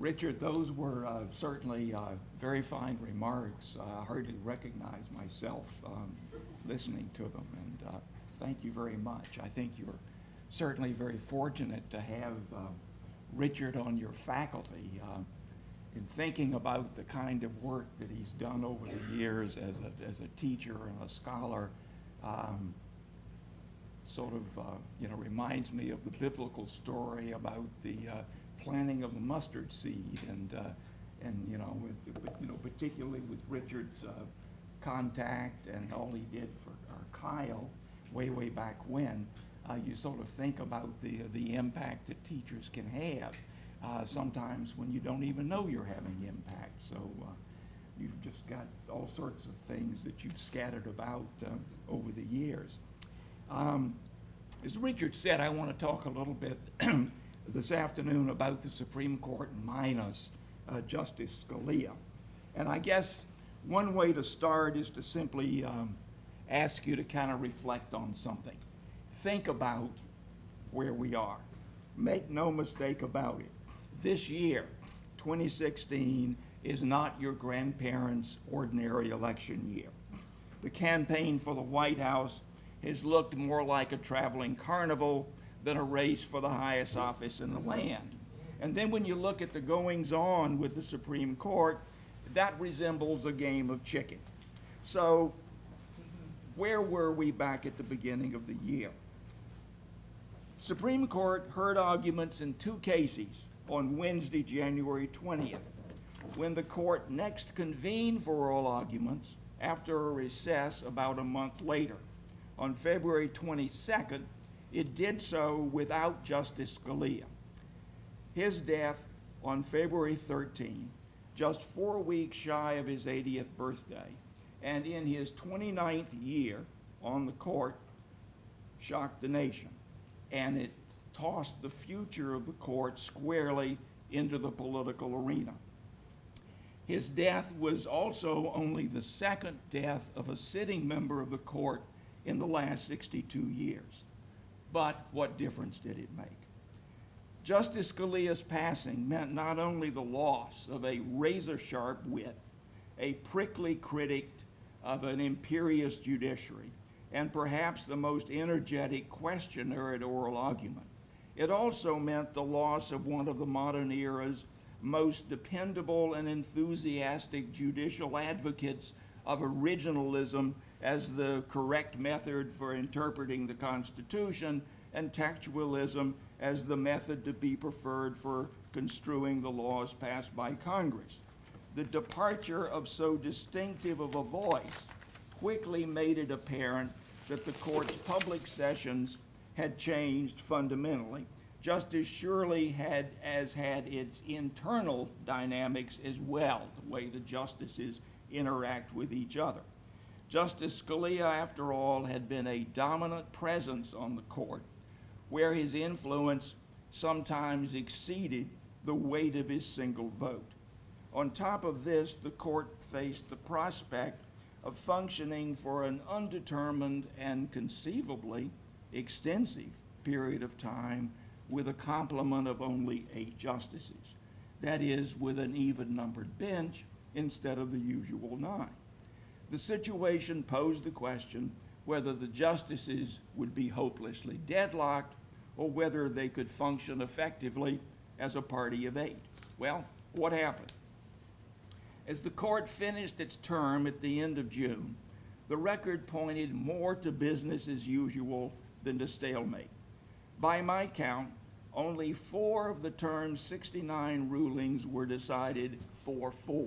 Richard, those were uh, certainly uh, very fine remarks. I hardly recognize myself um, listening to them, and uh, thank you very much. I think you're certainly very fortunate to have uh, Richard on your faculty. Uh, in thinking about the kind of work that he's done over the years as a, as a teacher and a scholar, um, sort of, uh, you know, reminds me of the biblical story about the uh, planting of the mustard seed and, uh, and you know, with, you know, particularly with Richard's uh, contact and all he did for Kyle way, way back when, uh, you sort of think about the, the impact that teachers can have uh, sometimes when you don't even know you're having impact. So you've just got all sorts of things that you've scattered about over the years. Um, as Richard said, I want to talk a little bit this afternoon about the Supreme Court minus uh, Justice Scalia. And I guess one way to start is to simply um, ask you to kind of reflect on something. Think about where we are. Make no mistake about it. This year, 2016, is not your grandparents' ordinary election year. The campaign for the White House has looked more like a traveling carnival than a race for the highest office in the land. And then when you look at the goings on with the Supreme Court, that resembles a game of chicken. So, where were we back at the beginning of the year? Supreme Court heard arguments in two cases on Wednesday, January 20th. When the court next convened for oral arguments after a recess about a month later, on February 22nd, it did so without Justice Scalia. His death on February 13, just four weeks shy of his 80th birthday, and in his 29th year on the court, shocked the nation. And it tossed the future of the court squarely into the political arena. His death was also only the second death of a sitting member of the court in the last 62 years. But what difference did it make? Justice Scalia's passing meant not only the loss of a razor sharp wit, a prickly critic of an imperious judiciary, and perhaps the most energetic questioner at oral argument. It also meant the loss of one of the modern era's most dependable and enthusiastic judicial advocates of originalism as the correct method for interpreting the Constitution and textualism as the method to be preferred for construing the laws passed by Congress. The departure of so distinctive of a voice quickly made it apparent that the court's public sessions had changed fundamentally, just as surely had as had its internal dynamics as well, the way the justices interact with each other. Justice Scalia, after all, had been a dominant presence on the court, where his influence sometimes exceeded the weight of his single vote. On top of this, the court faced the prospect of functioning for an undetermined and conceivably extensive period of time with a complement of only eight justices. That is, with an even numbered bench instead of the usual nine the situation posed the question whether the justices would be hopelessly deadlocked or whether they could function effectively as a party of eight. Well, what happened? As the court finished its term at the end of June, the record pointed more to business as usual than to stalemate. By my count, only four of the term's 69 rulings were decided 4 4,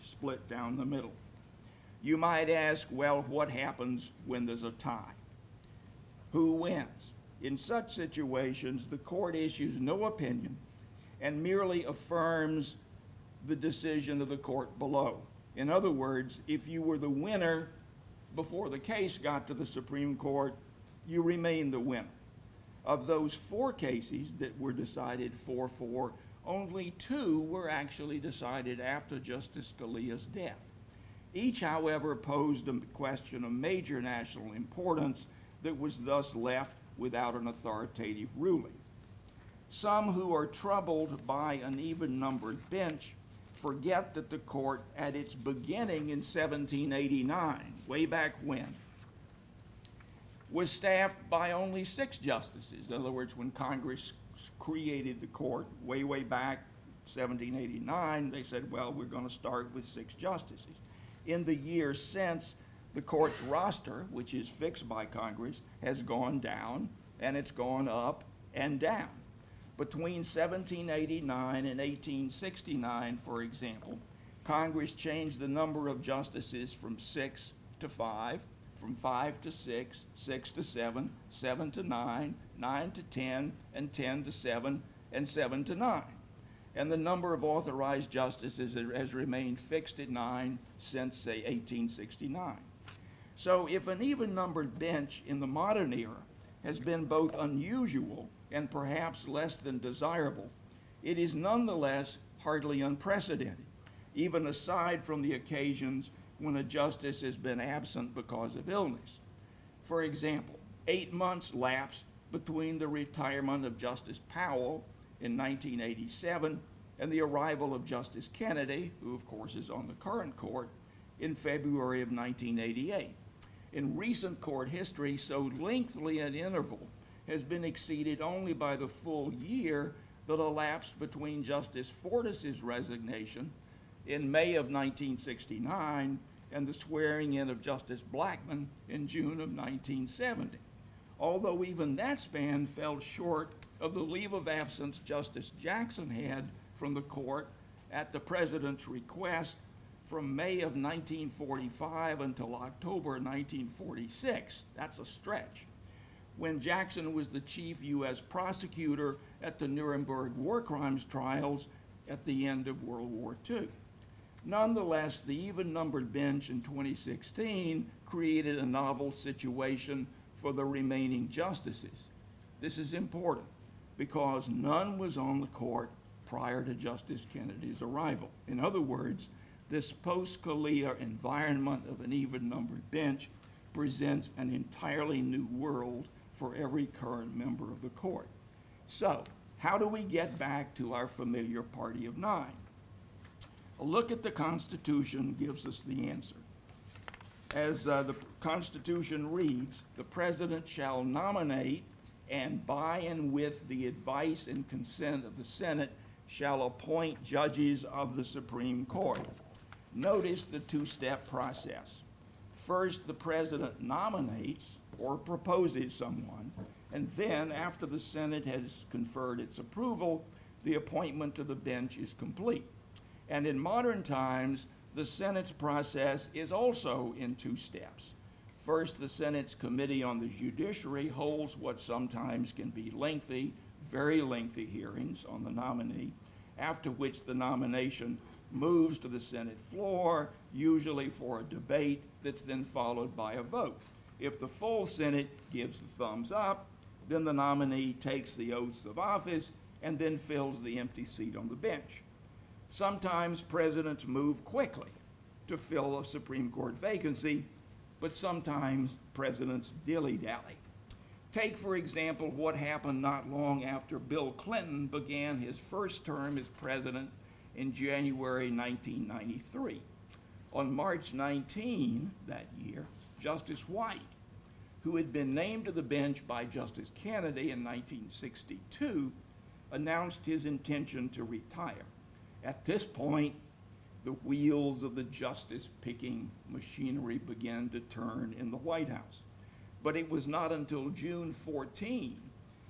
split down the middle. You might ask, well, what happens when there's a tie? Who wins? In such situations, the court issues no opinion and merely affirms the decision of the court below. In other words, if you were the winner before the case got to the Supreme Court, you remain the winner. Of those four cases that were decided 4 4, only two were actually decided after Justice Scalia's death. Each, however, posed a question of major national importance that was thus left without an authoritative ruling. Some who are troubled by an even numbered bench forget that the court, at its beginning in 1789, way back when, was staffed by only six justices. In other words, when Congress created the court way, way back, 1789, they said, well, we're going to start with six justices. In the years since, the court's roster, which is fixed by Congress, has gone down and it's gone up and down. Between 1789 and 1869, for example, Congress changed the number of justices from six to five, from five to six, six to seven, seven to nine, nine to ten, and ten to seven, and seven to nine. And the number of authorized justices has remained fixed at nine since, say, 1869. So if an even numbered bench in the modern era has been both unusual and perhaps less than desirable, it is nonetheless hardly unprecedented, even aside from the occasions when a justice has been absent because of illness. For example, eight months lapsed between the retirement of Justice Powell in 1987 and the arrival of Justice Kennedy, who of course is on the current court, in February of 1988. In recent court history, so lengthy an interval has been exceeded only by the full year that elapsed between Justice Fortas's resignation in May of 1969 and the swearing in of Justice Blackmun in June of 1970. Although even that span fell short of the leave of absence Justice Jackson had from the court at the president's request from May of 1945 until October 1946. That's a stretch. When Jackson was the chief U.S. prosecutor at the Nuremberg war crimes trials at the end of World War II. Nonetheless, the even numbered bench in 2016 created a novel situation for the remaining justices. This is important because none was on the court prior to Justice Kennedy's arrival. In other words, this post Scalia environment of an even numbered bench presents an entirely new world for every current member of the court. So, how do we get back to our familiar party of nine? A look at the Constitution gives us the answer. As uh, the Constitution reads, the President shall nominate and by and with the advice and consent of the Senate shall appoint judges of the Supreme Court. Notice the two-step process. First, the President nominates or proposes someone, and then, after the Senate has conferred its approval, the appointment to the bench is complete. And in modern times, the Senate's process is also in two steps. First, the Senate's Committee on the Judiciary holds what sometimes can be lengthy, very lengthy hearings on the nominee, after which the nomination moves to the Senate floor, usually for a debate that's then followed by a vote. If the full Senate gives the thumbs up, then the nominee takes the oaths of office and then fills the empty seat on the bench. Sometimes presidents move quickly to fill a Supreme Court vacancy, but sometimes presidents dilly dally. Take, for example, what happened not long after Bill Clinton began his first term as president in January 1993. On March 19 that year, Justice White, who had been named to the bench by Justice Kennedy in 1962, announced his intention to retire. At this point, the wheels of the justice picking machinery began to turn in the White House. But it was not until June 14,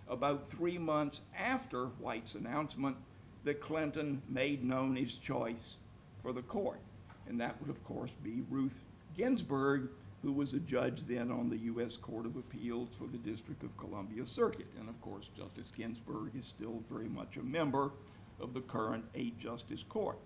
about three months after White's announcement, that Clinton made known his choice for the court. And that would, of course, be Ruth Ginsburg, who was a judge then on the U.S. Court of Appeals for the District of Columbia Circuit. And of course, Justice Ginsburg is still very much a member of the current eight justice court.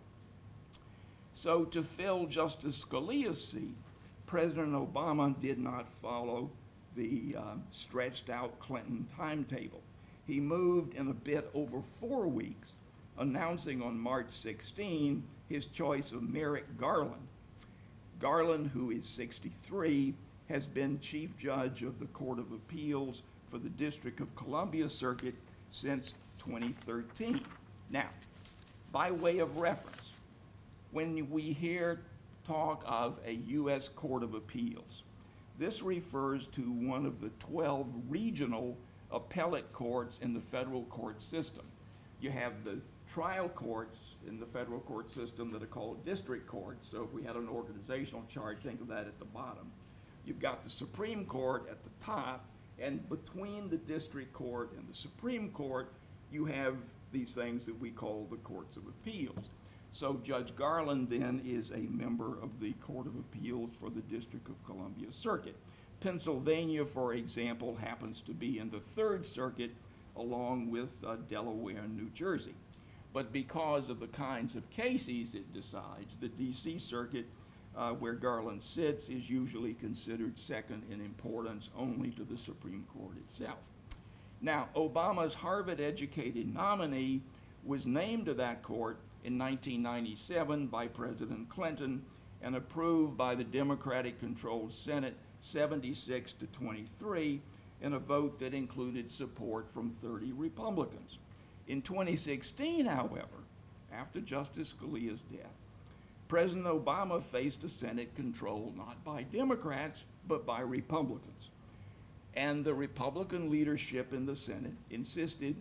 So, to fill Justice Scalia's seat, President Obama did not follow the uh, stretched out Clinton timetable. He moved in a bit over four weeks, announcing on March 16 his choice of Merrick Garland. Garland, who is 63, has been Chief Judge of the Court of Appeals for the District of Columbia Circuit since 2013. Now, by way of reference, when we hear talk of a U.S. Court of Appeals, this refers to one of the 12 regional appellate courts in the federal court system. You have the trial courts in the federal court system that are called district courts. So if we had an organizational chart, think of that at the bottom. You've got the Supreme Court at the top, and between the district court and the Supreme Court, you have these things that we call the courts of appeals. So Judge Garland then is a member of the Court of Appeals for the District of Columbia Circuit. Pennsylvania, for example, happens to be in the Third Circuit along with uh, Delaware and New Jersey. But because of the kinds of cases it decides, the D.C. Circuit, uh, where Garland sits, is usually considered second in importance only to the Supreme Court itself. Now, Obama's Harvard educated nominee was named to that court in 1997 by President Clinton and approved by the Democratic controlled Senate 76 to 23 in a vote that included support from 30 Republicans. In 2016, however, after Justice Scalia's death, President Obama faced a Senate controlled not by Democrats, but by Republicans. And the Republican leadership in the Senate insisted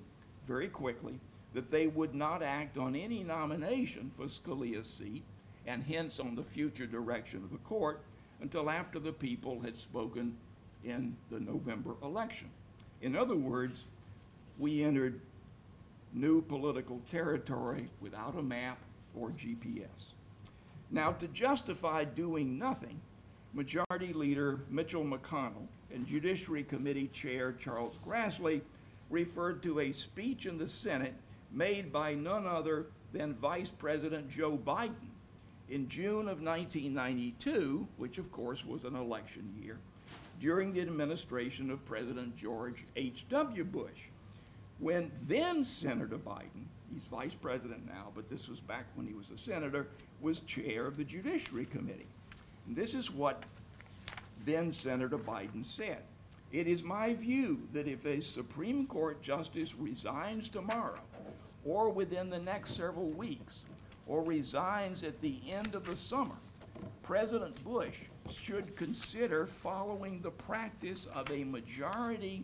very quickly that they would not act on any nomination for Scalia's seat and hence on the future direction of the court until after the people had spoken in the November election. In other words, we entered new political territory without a map or GPS. Now, to justify doing nothing, Majority Leader Mitchell McConnell and Judiciary Committee Chair Charles Grassley referred to a speech in the Senate made by none other than Vice President Joe Biden in June of 1992, which of course was an election year, during the administration of President George H.W. Bush, when then Senator Biden, he's vice president now, but this was back when he was a senator, was chair of the Judiciary Committee. And this is what then Senator Biden said. It is my view that if a Supreme Court justice resigns tomorrow or within the next several weeks or resigns at the end of the summer, President Bush should consider following the practice of a majority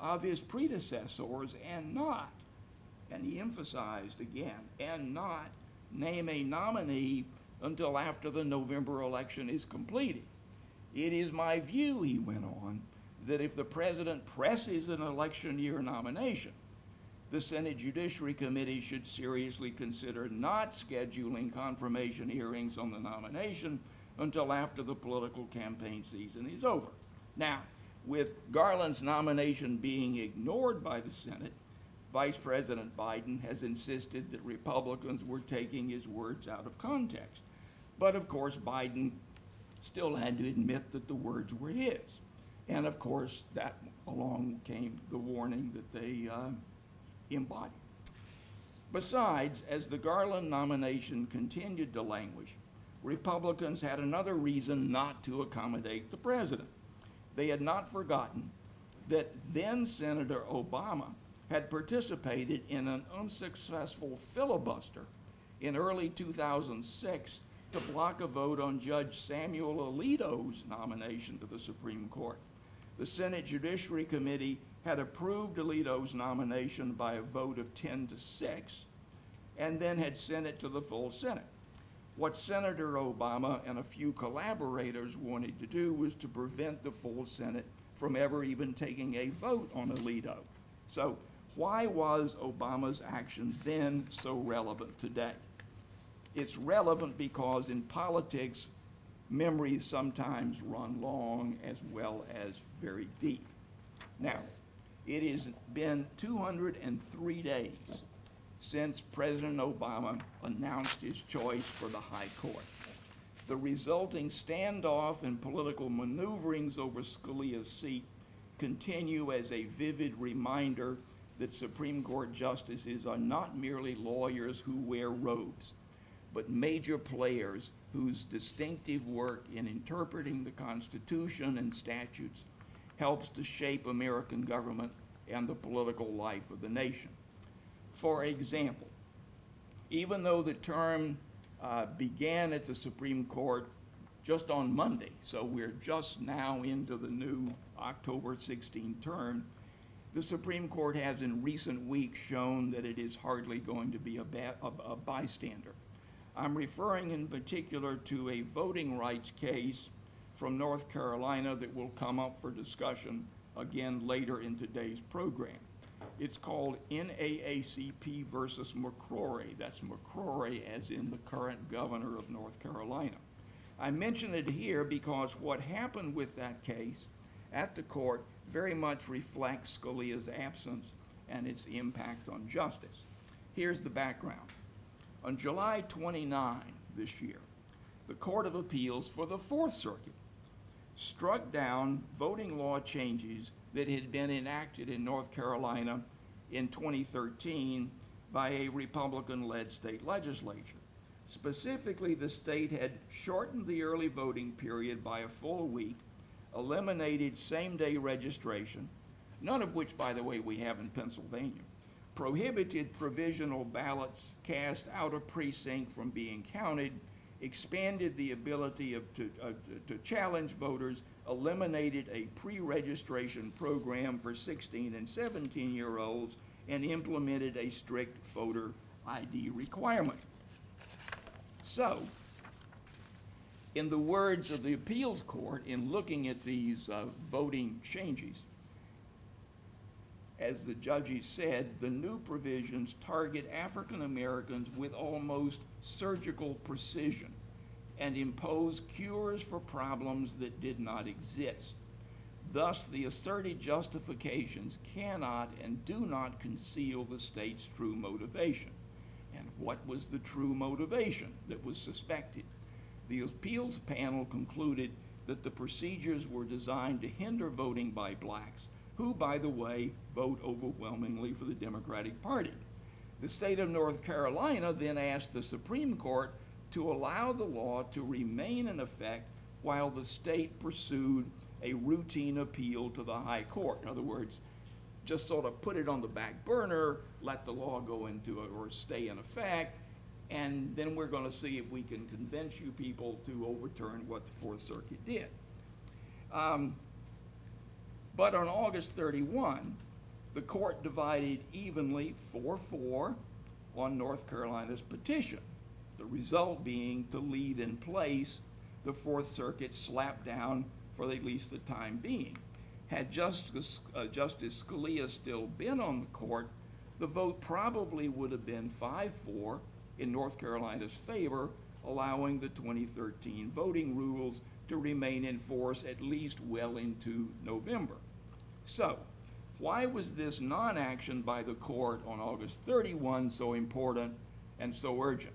of his predecessors and not, and he emphasized again, and not name a nominee until after the November election is completed. It is my view, he went on, that if the president presses an election year nomination, the Senate Judiciary Committee should seriously consider not scheduling confirmation hearings on the nomination until after the political campaign season is over. Now, with Garland's nomination being ignored by the Senate, Vice President Biden has insisted that Republicans were taking his words out of context. But of course, Biden still had to admit that the words were his. And of course, that along came the warning that they uh, embodied. Besides, as the Garland nomination continued to languish, Republicans had another reason not to accommodate the president. They had not forgotten that then Senator Obama had participated in an unsuccessful filibuster in early 2006 to block a vote on Judge Samuel Alito's nomination to the Supreme Court. The Senate Judiciary Committee had approved Alito's nomination by a vote of 10 to 6 and then had sent it to the full Senate. What Senator Obama and a few collaborators wanted to do was to prevent the full Senate from ever even taking a vote on Alito. So, why was Obama's action then so relevant today? It's relevant because in politics, memories sometimes run long as well as very deep. Now, it has been 203 days since President Obama announced his choice for the High Court. The resulting standoff and political maneuverings over Scalia's seat continue as a vivid reminder that Supreme Court justices are not merely lawyers who wear robes, but major players whose distinctive work in interpreting the Constitution and statutes helps to shape American government and the political life of the nation. For example, even though the term uh, began at the Supreme Court just on Monday, so we're just now into the new October 16 term, the Supreme Court has in recent weeks shown that it is hardly going to be a, a, a bystander. I'm referring in particular to a voting rights case from North Carolina that will come up for discussion again later in today's program. It's called NAACP versus McCrory. That's McCrory as in the current governor of North Carolina. I mention it here because what happened with that case at the court very much reflects Scalia's absence and its impact on justice. Here's the background. On July 29 this year, the Court of Appeals for the Fourth Circuit struck down voting law changes that had been enacted in North Carolina in 2013 by a Republican led state legislature. Specifically, the state had shortened the early voting period by a full week, eliminated same day registration, none of which, by the way, we have in Pennsylvania, prohibited provisional ballots cast out of precinct from being counted, expanded the ability of, to, uh, to challenge voters, eliminated a pre-registration program for 16 and 17 year olds, and implemented a strict voter ID requirement. So, in the words of the appeals court in looking at these uh, voting changes, as the judges said, the new provisions target African Americans with almost surgical precision and impose cures for problems that did not exist. Thus, the asserted justifications cannot and do not conceal the state's true motivation. And what was the true motivation that was suspected? The appeals panel concluded that the procedures were designed to hinder voting by blacks, who, by the way, vote overwhelmingly for the Democratic Party. The state of North Carolina then asked the Supreme Court to allow the law to remain in effect while the state pursued a routine appeal to the High Court. In other words, just sort of put it on the back burner, let the law go into it or stay in effect, and then we're going to see if we can convince you people to overturn what the Fourth Circuit did. Um, but on August 31, the court divided evenly 4 4 on North Carolina's petition. The result being to leave in place the Fourth Circuit slap down for at least the time being. Had Justice, uh, Justice Scalia still been on the court, the vote probably would have been 5 4 in North Carolina's favor, allowing the 2013 voting rules to remain in force at least well into November. So, why was this non action by the court on August 31 so important and so urgent?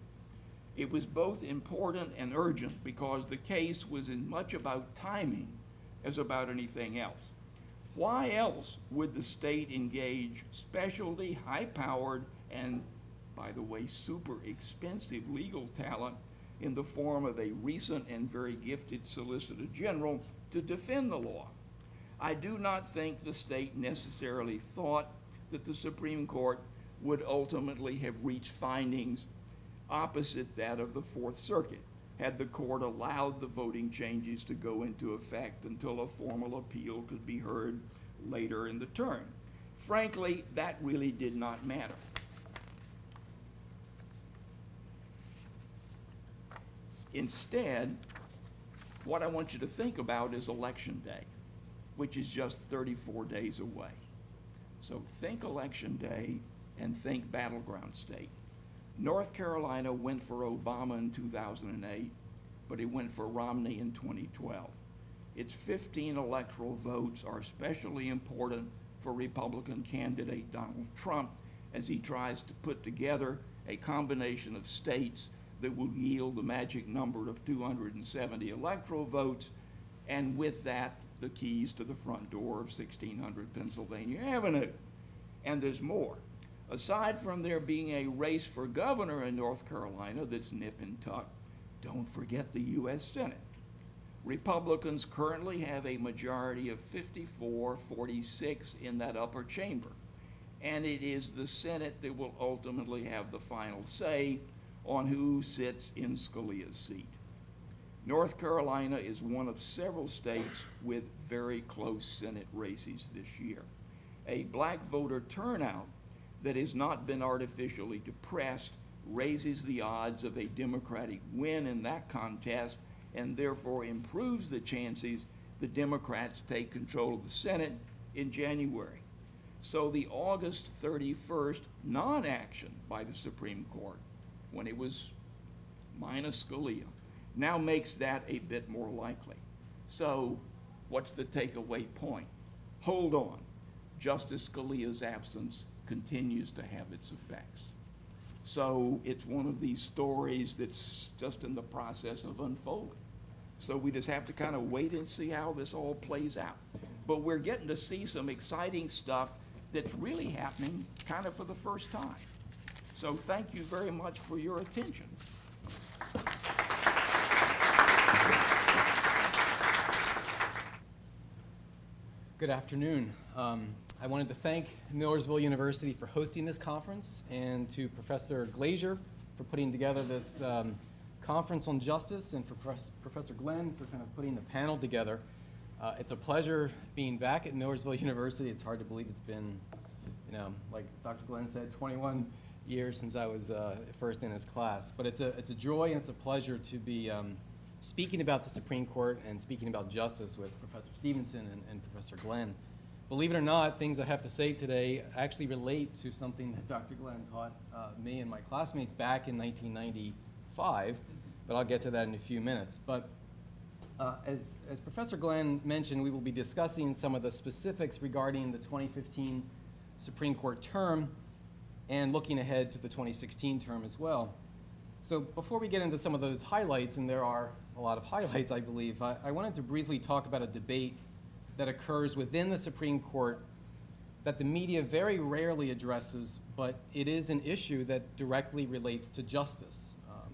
It was both important and urgent because the case was as much about timing as about anything else. Why else would the state engage specialty, high powered, and, by the way, super expensive legal talent in the form of a recent and very gifted Solicitor General to defend the law? I do not think the state necessarily thought that the Supreme Court would ultimately have reached findings opposite that of the Fourth Circuit, had the court allowed the voting changes to go into effect until a formal appeal could be heard later in the term. Frankly, that really did not matter. Instead, what I want you to think about is Election Day, which is just 34 days away. So think Election Day and think battleground state. North Carolina went for Obama in 2008, but it went for Romney in 2012. Its 15 electoral votes are especially important for Republican candidate Donald Trump as he tries to put together a combination of states that will yield the magic number of 270 electoral votes, and with that, the keys to the front door of 1600 Pennsylvania Avenue. And there's more aside from there being a race for governor in North Carolina that's nip and tuck, don't forget the U.S. Senate. Republicans currently have a majority of 54 46 in that upper chamber, and it is the Senate that will ultimately have the final say on who sits in Scalia's seat. North Carolina is one of several states with very close Senate races this year. A black voter turnout that has not been artificially depressed raises the odds of a Democratic win in that contest and therefore improves the chances the Democrats take control of the Senate in January. So the August 31st non action by the Supreme Court, when it was minus Scalia, now makes that a bit more likely. So, what's the takeaway point? Hold on. Justice Scalia's absence continues to have its effects. So it's one of these stories that's just in the process of unfolding. So we just have to kind of wait and see how this all plays out. But we're getting to see some exciting stuff that's really happening kind of for the first time. So thank you very much for your attention. Good afternoon. Um, I wanted to thank Millersville University for hosting this conference and to Professor Glazier for putting together this um, conference on justice and for Professor Glenn for kind of putting the panel together. Uh, it's a pleasure being back at Millersville University. It's hard to believe it's been, you know, like Dr. Glenn said, 21 years since I was uh, first in his class. But it's a, it's a joy and it's a pleasure to be um, speaking about the Supreme Court and speaking about justice with Professor Stephenson and, and, Professor Glenn. Believe it or not, things I have to say today actually relate to something that Dr. Glenn taught uh, me and my classmates back in 1995, but I'll get to that in a few minutes. But uh, as, as Professor Glenn mentioned, we will be discussing some of the specifics regarding the 2015 Supreme Court term and looking ahead to the 2016 term as well. So before we get into some of those highlights, and there are a lot of highlights, I believe, I, I wanted to briefly talk about a debate that occurs within the Supreme Court that the media very rarely addresses, but it is an issue that directly relates to justice. Um,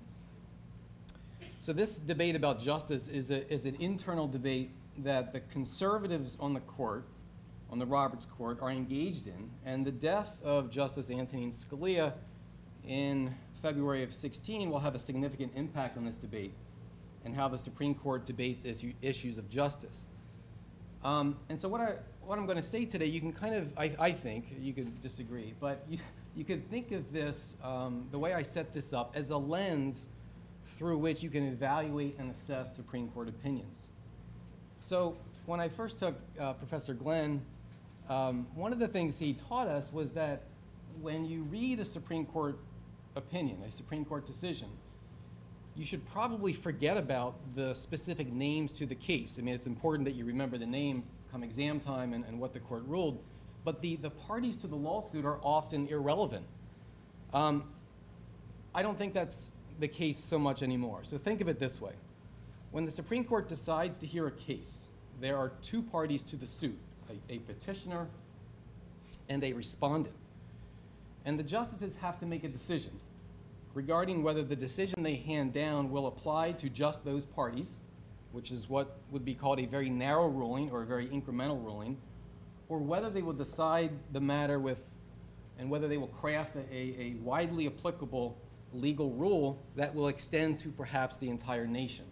so this debate about justice is, a, is an internal debate that the conservatives on the court, on the Roberts Court, are engaged in, and the death of Justice Antonin Scalia in February of 16 will have a significant impact on this debate and how the Supreme Court debates issue, issues of justice. Um, and so what, I, what I'm going to say today, you can kind of, I, I think, you can disagree, but you, you could think of this, um, the way I set this up, as a lens through which you can evaluate and assess Supreme Court opinions. So when I first took uh, Professor Glenn, um, one of the things he taught us was that when you read a Supreme Court opinion, a Supreme Court decision, you should probably forget about the specific names to the case. I mean, it's important that you remember the name come exam time and, and what the court ruled, but the, the parties to the lawsuit are often irrelevant. Um, I don't think that's the case so much anymore. So think of it this way. When the Supreme Court decides to hear a case, there are two parties to the suit, a, a petitioner and a respondent. And the justices have to make a decision regarding whether the decision they hand down will apply to just those parties, which is what would be called a very narrow ruling or a very incremental ruling, or whether they will decide the matter with, and whether they will craft a, a widely applicable legal rule that will extend to perhaps the entire nation.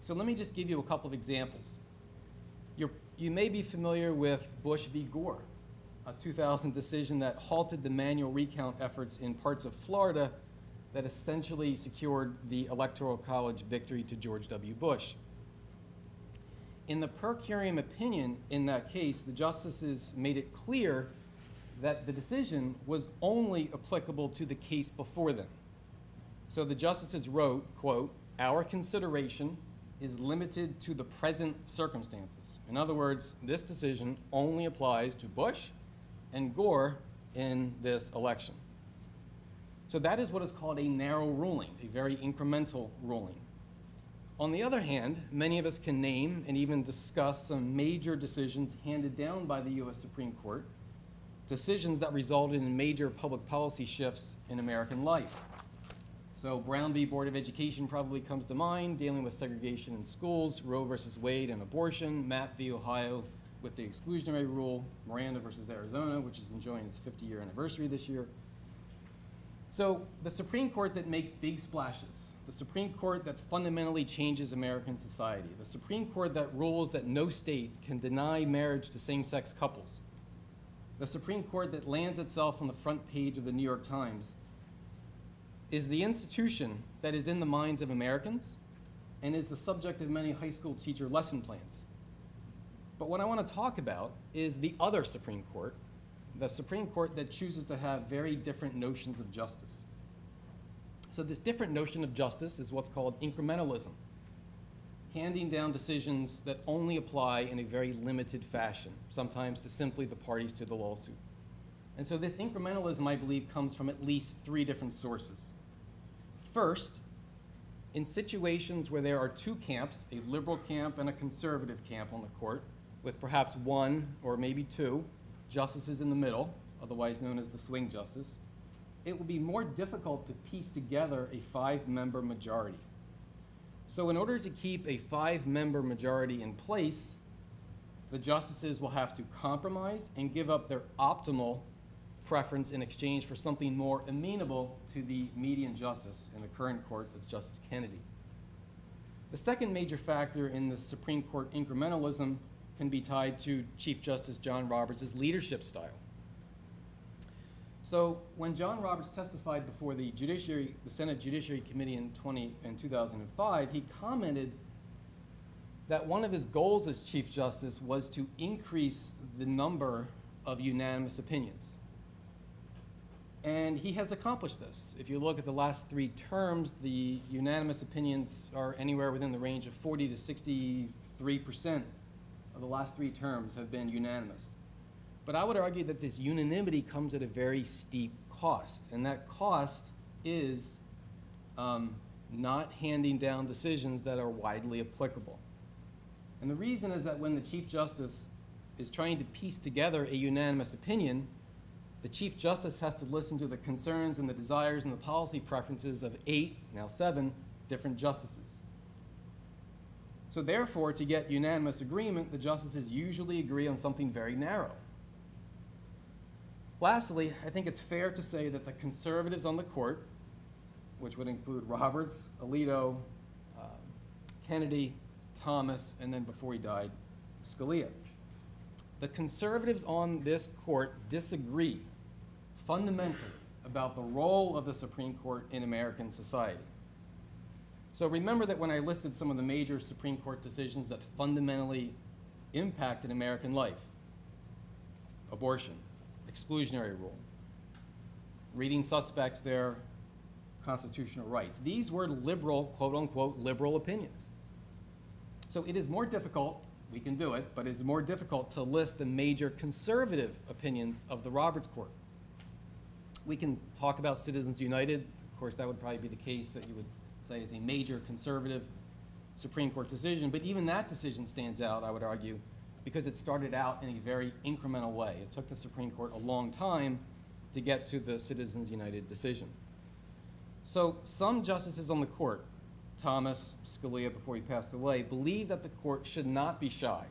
So let me just give you a couple of examples. You're, you may be familiar with Bush v. Gore, a 2000 decision that halted the manual recount efforts in parts of Florida that essentially secured the Electoral College victory to George W. Bush. In the per curiam opinion in that case, the justices made it clear that the decision was only applicable to the case before them. So the justices wrote, quote, our consideration is limited to the present circumstances. In other words, this decision only applies to Bush and Gore in this election. So that is what is called a narrow ruling, a very incremental ruling. On the other hand, many of us can name and even discuss some major decisions handed down by the U.S. Supreme Court, decisions that resulted in major public policy shifts in American life. So Brown v. Board of Education probably comes to mind, dealing with segregation in schools, Roe versus Wade and abortion, Mapp v. Ohio with the exclusionary rule, Miranda versus Arizona, which is enjoying its 50-year anniversary this year. So the Supreme Court that makes big splashes, the Supreme Court that fundamentally changes American society, the Supreme Court that rules that no state can deny marriage to same-sex couples, the Supreme Court that lands itself on the front page of the New York Times, is the institution that is in the minds of Americans and is the subject of many high school teacher lesson plans. But what I want to talk about is the other Supreme Court, the Supreme Court that chooses to have very different notions of justice. So, this different notion of justice is what's called incrementalism, handing down decisions that only apply in a very limited fashion, sometimes to simply the parties to the lawsuit. And so, this incrementalism, I believe, comes from at least three different sources. First, in situations where there are two camps, a liberal camp and a conservative camp on the court, with perhaps one or maybe two justices in the middle, otherwise known as the swing justice, it will be more difficult to piece together a five member majority. So, in order to keep a five member majority in place, the justices will have to compromise and give up their optimal preference in exchange for something more amenable to the median justice in the current court, that's Justice Kennedy. The second major factor in the Supreme Court incrementalism can be tied to Chief Justice John Roberts' leadership style. So when John Roberts testified before the Judiciary, the Senate Judiciary Committee in, 20, in 2005, he commented that one of his goals as Chief Justice was to increase the number of unanimous opinions. And he has accomplished this. If you look at the last three terms, the unanimous opinions are anywhere within the range of 40 to 63 percent the last three terms have been unanimous. But I would argue that this unanimity comes at a very steep cost, and that cost is um, not handing down decisions that are widely applicable. And the reason is that when the Chief Justice is trying to piece together a unanimous opinion, the Chief Justice has to listen to the concerns and the desires and the policy preferences of eight, now seven, different justices. So, therefore, to get unanimous agreement, the justices usually agree on something very narrow. Lastly, I think it's fair to say that the conservatives on the court, which would include Roberts, Alito, uh, Kennedy, Thomas, and then before he died, Scalia, the conservatives on this court disagree fundamentally about the role of the Supreme Court in American society. So remember that when I listed some of the major Supreme Court decisions that fundamentally impacted American life abortion, exclusionary rule, reading suspects their constitutional rights. These were liberal, quote unquote, liberal opinions. So it is more difficult, we can do it, but it's more difficult to list the major conservative opinions of the Roberts Court. We can talk about Citizens United. Of course, that would probably be the case that you would say is a major conservative Supreme Court decision. But even that decision stands out, I would argue, because it started out in a very incremental way. It took the Supreme Court a long time to get to the Citizens United decision. So some justices on the court, Thomas, Scalia before he passed away, believe that the court should not be shy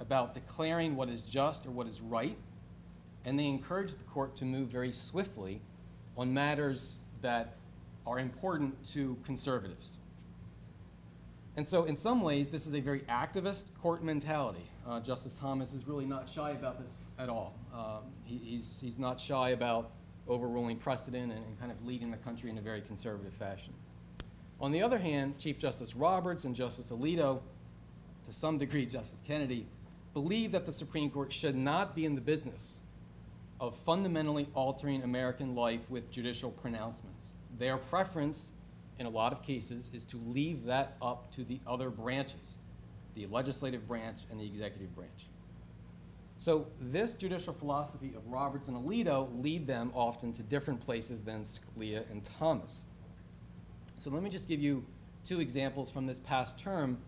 about declaring what is just or what is right and they encourage the court to move very swiftly on matters that are important to conservatives. And so, in some ways, this is a very activist court mentality. Uh, Justice Thomas is really not shy about this at all. Um, he, he's, he's not shy about overruling precedent and, and kind of leading the country in a very conservative fashion. On the other hand, Chief Justice Roberts and Justice Alito, to some degree Justice Kennedy, believe that the Supreme Court should not be in the business of fundamentally altering American life with judicial pronouncements. Their preference, in a lot of cases, is to leave that up to the other branches, the legislative branch and the executive branch. So this judicial philosophy of Roberts and Alito lead them often to different places than Scalia and Thomas. So let me just give you two examples from this past term.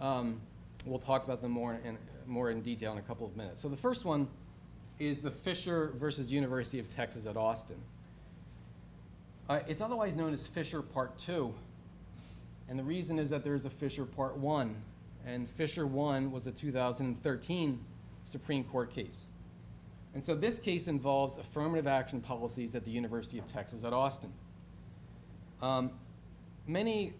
Um, we'll talk about them more in, more in detail in a couple of minutes. So the first one is the Fisher versus University of Texas at Austin. Uh, it's otherwise known as Fisher Part 2. And the reason is that there's a Fisher Part 1. And Fisher 1 was a 2013 Supreme Court case. And so this case involves affirmative action policies at the University of Texas at Austin. Um, many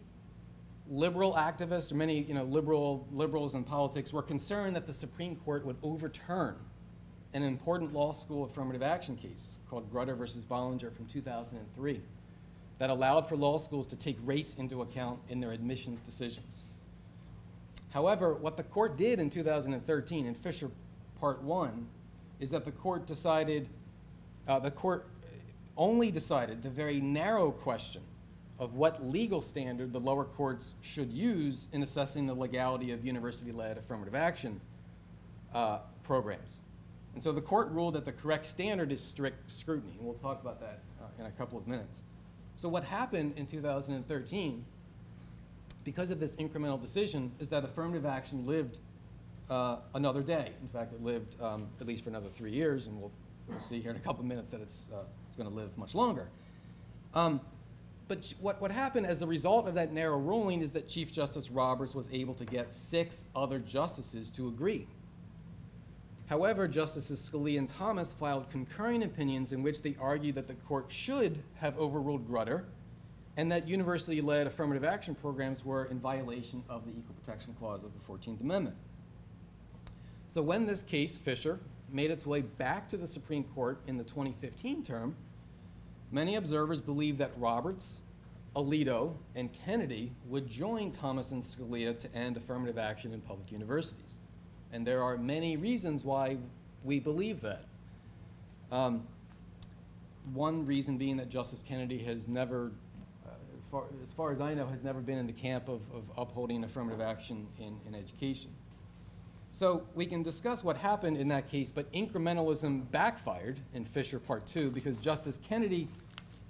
liberal activists or many you know, liberal, liberals in politics were concerned that the Supreme Court would overturn an important law school affirmative action case called Grutter versus Bollinger from 2003 that allowed for law schools to take race into account in their admissions decisions. However, what the court did in 2013 in Fisher Part 1 is that the court decided, uh, the court only decided the very narrow question of what legal standard the lower courts should use in assessing the legality of university-led affirmative action uh, programs. And so the court ruled that the correct standard is strict scrutiny, and we'll talk about that uh, in a couple of minutes. So what happened in 2013, because of this incremental decision, is that affirmative action lived uh, another day. In fact, it lived um, at least for another three years, and we'll, we'll see here in a couple minutes that it's, uh, it's going to live much longer. Um, but what, what happened as a result of that narrow ruling is that Chief Justice Roberts was able to get six other justices to agree. However, Justices Scalia and Thomas filed concurring opinions in which they argued that the court should have overruled Grutter and that university led affirmative action programs were in violation of the Equal Protection Clause of the 14th Amendment. So, when this case, Fisher, made its way back to the Supreme Court in the 2015 term, many observers believed that Roberts, Alito, and Kennedy would join Thomas and Scalia to end affirmative action in public universities. And there are many reasons why we believe that. Um, one reason being that Justice Kennedy has never, uh, far, as far as I know, has never been in the camp of, of upholding affirmative action in, in education. So we can discuss what happened in that case, but incrementalism backfired in Fisher Part 2 because Justice Kennedy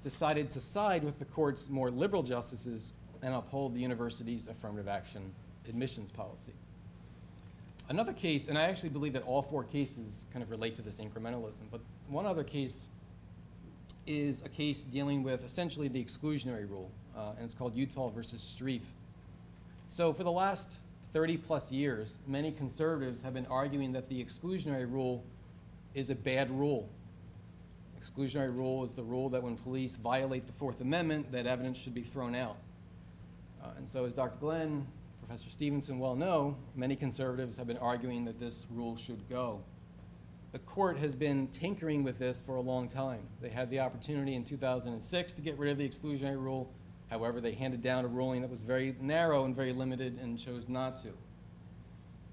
decided to side with the court's more liberal justices and uphold the university's affirmative action admissions policy. Another case, and I actually believe that all four cases kind of relate to this incrementalism, but one other case is a case dealing with essentially the exclusionary rule, uh, and it's called Utah versus Strieff. So for the last 30 plus years, many conservatives have been arguing that the exclusionary rule is a bad rule. Exclusionary rule is the rule that when police violate the Fourth Amendment, that evidence should be thrown out. Uh, and so as Dr. Glenn Professor Stephenson well know, many conservatives have been arguing that this rule should go. The court has been tinkering with this for a long time. They had the opportunity in 2006 to get rid of the exclusionary rule. However, they handed down a ruling that was very narrow and very limited and chose not to.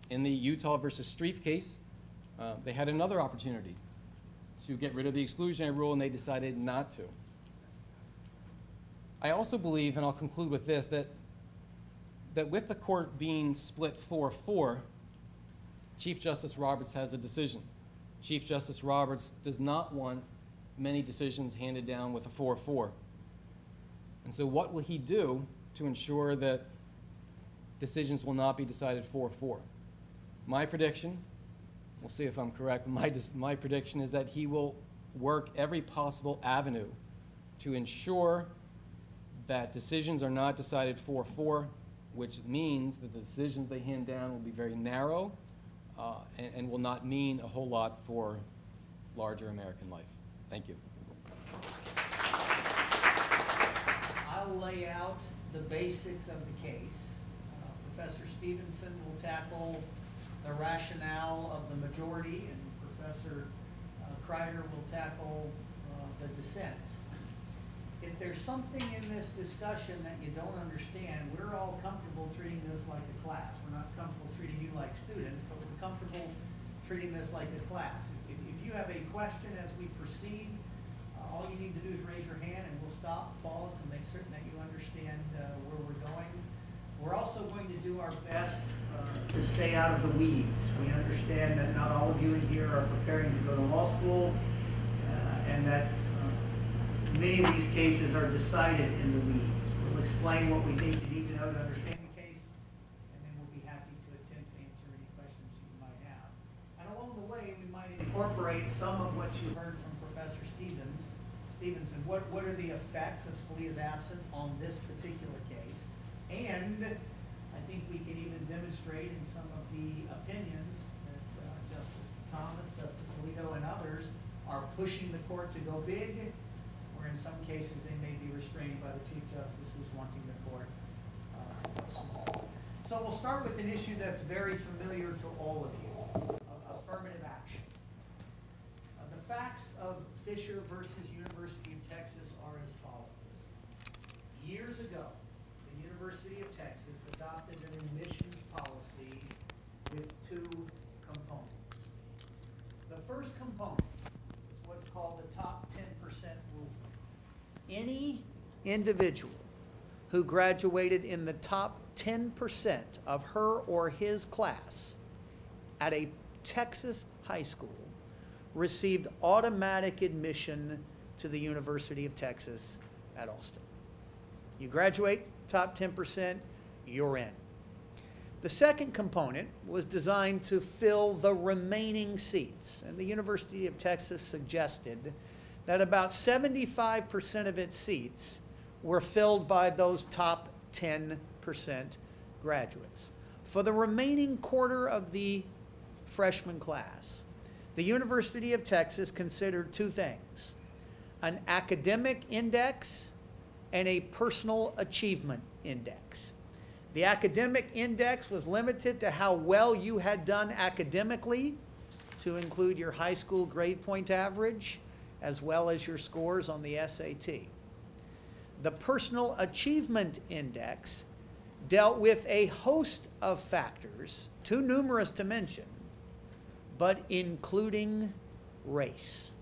In the Utah versus Strieff case, uh, they had another opportunity to get rid of the exclusionary rule and they decided not to. I also believe, and I'll conclude with this, that that with the court being split 4 4, Chief Justice Roberts has a decision. Chief Justice Roberts does not want many decisions handed down with a 4 4. And so, what will he do to ensure that decisions will not be decided 4 4? My prediction, we'll see if I'm correct, my, my prediction is that he will work every possible avenue to ensure that decisions are not decided 4 4 which means that the decisions they hand down will be very narrow uh, and, and, will not mean a whole lot for larger American life. Thank you. I'll lay out the basics of the case. Uh, Professor Stephenson will tackle the rationale of the majority, and Professor uh, Kreider will tackle uh, the dissent if there's something in this discussion that you don't understand, we're all comfortable treating this like a class. We're not comfortable treating you like students, but we're comfortable treating this like a class. If, if you have a question as we proceed, uh, all you need to do is raise your hand and we'll stop, pause, and make certain that you understand uh, where we're going. We're also going to do our best uh, to stay out of the weeds. We understand that not all of you in here are preparing to go to law school uh, and that many of these cases are decided in the weeds. We'll explain what we think you need to know to understand the case, and then we'll be happy to attempt to answer any questions you might have. And along the way, we might incorporate some of what you heard from Professor Stevens, Stephenson, what, what are the effects of Scalia's absence on this particular case? And I think we can even demonstrate in some of the opinions that uh, Justice Thomas, Justice Alito, and others are pushing the court to go big, in some cases, they may be restrained by the Chief Justice who's wanting the court uh, to go small. So we'll start with an issue that's very familiar to all of you, a- affirmative action. Uh, The facts of Fisher versus University of Texas are as follows. Years ago, the University of Texas adopted an admissions policy with two components. The first component is what's called the top ten percent rule. Any individual who graduated in the top ten percent of her or his class at a Texas high school received automatic admission to the University of Texas at Austin. You graduate, top 10%, you're in. The second component was designed to fill the remaining seats, and the University of Texas suggested that about 75% of its seats were filled by those top 10% graduates. For the remaining quarter of the freshman class, the University of Texas considered two things an academic index and a personal achievement index. The academic index was limited to how well you had done academically, to include your high school grade point average, as well as your scores on the SAT. The personal achievement index dealt with a host of factors, too numerous to mention, but including race.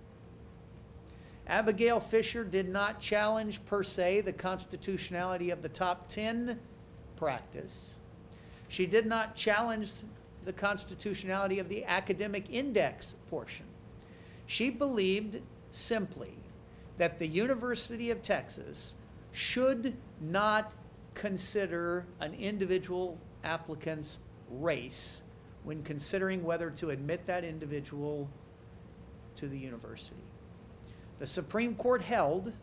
Abigail Fisher did not challenge per se the constitutionality of the top 10 practice. She did not challenge the constitutionality of the academic index portion. She believed simply that the University of Texas should not consider an individual applicant's race when considering whether to admit that individual to the university. The Supreme Court held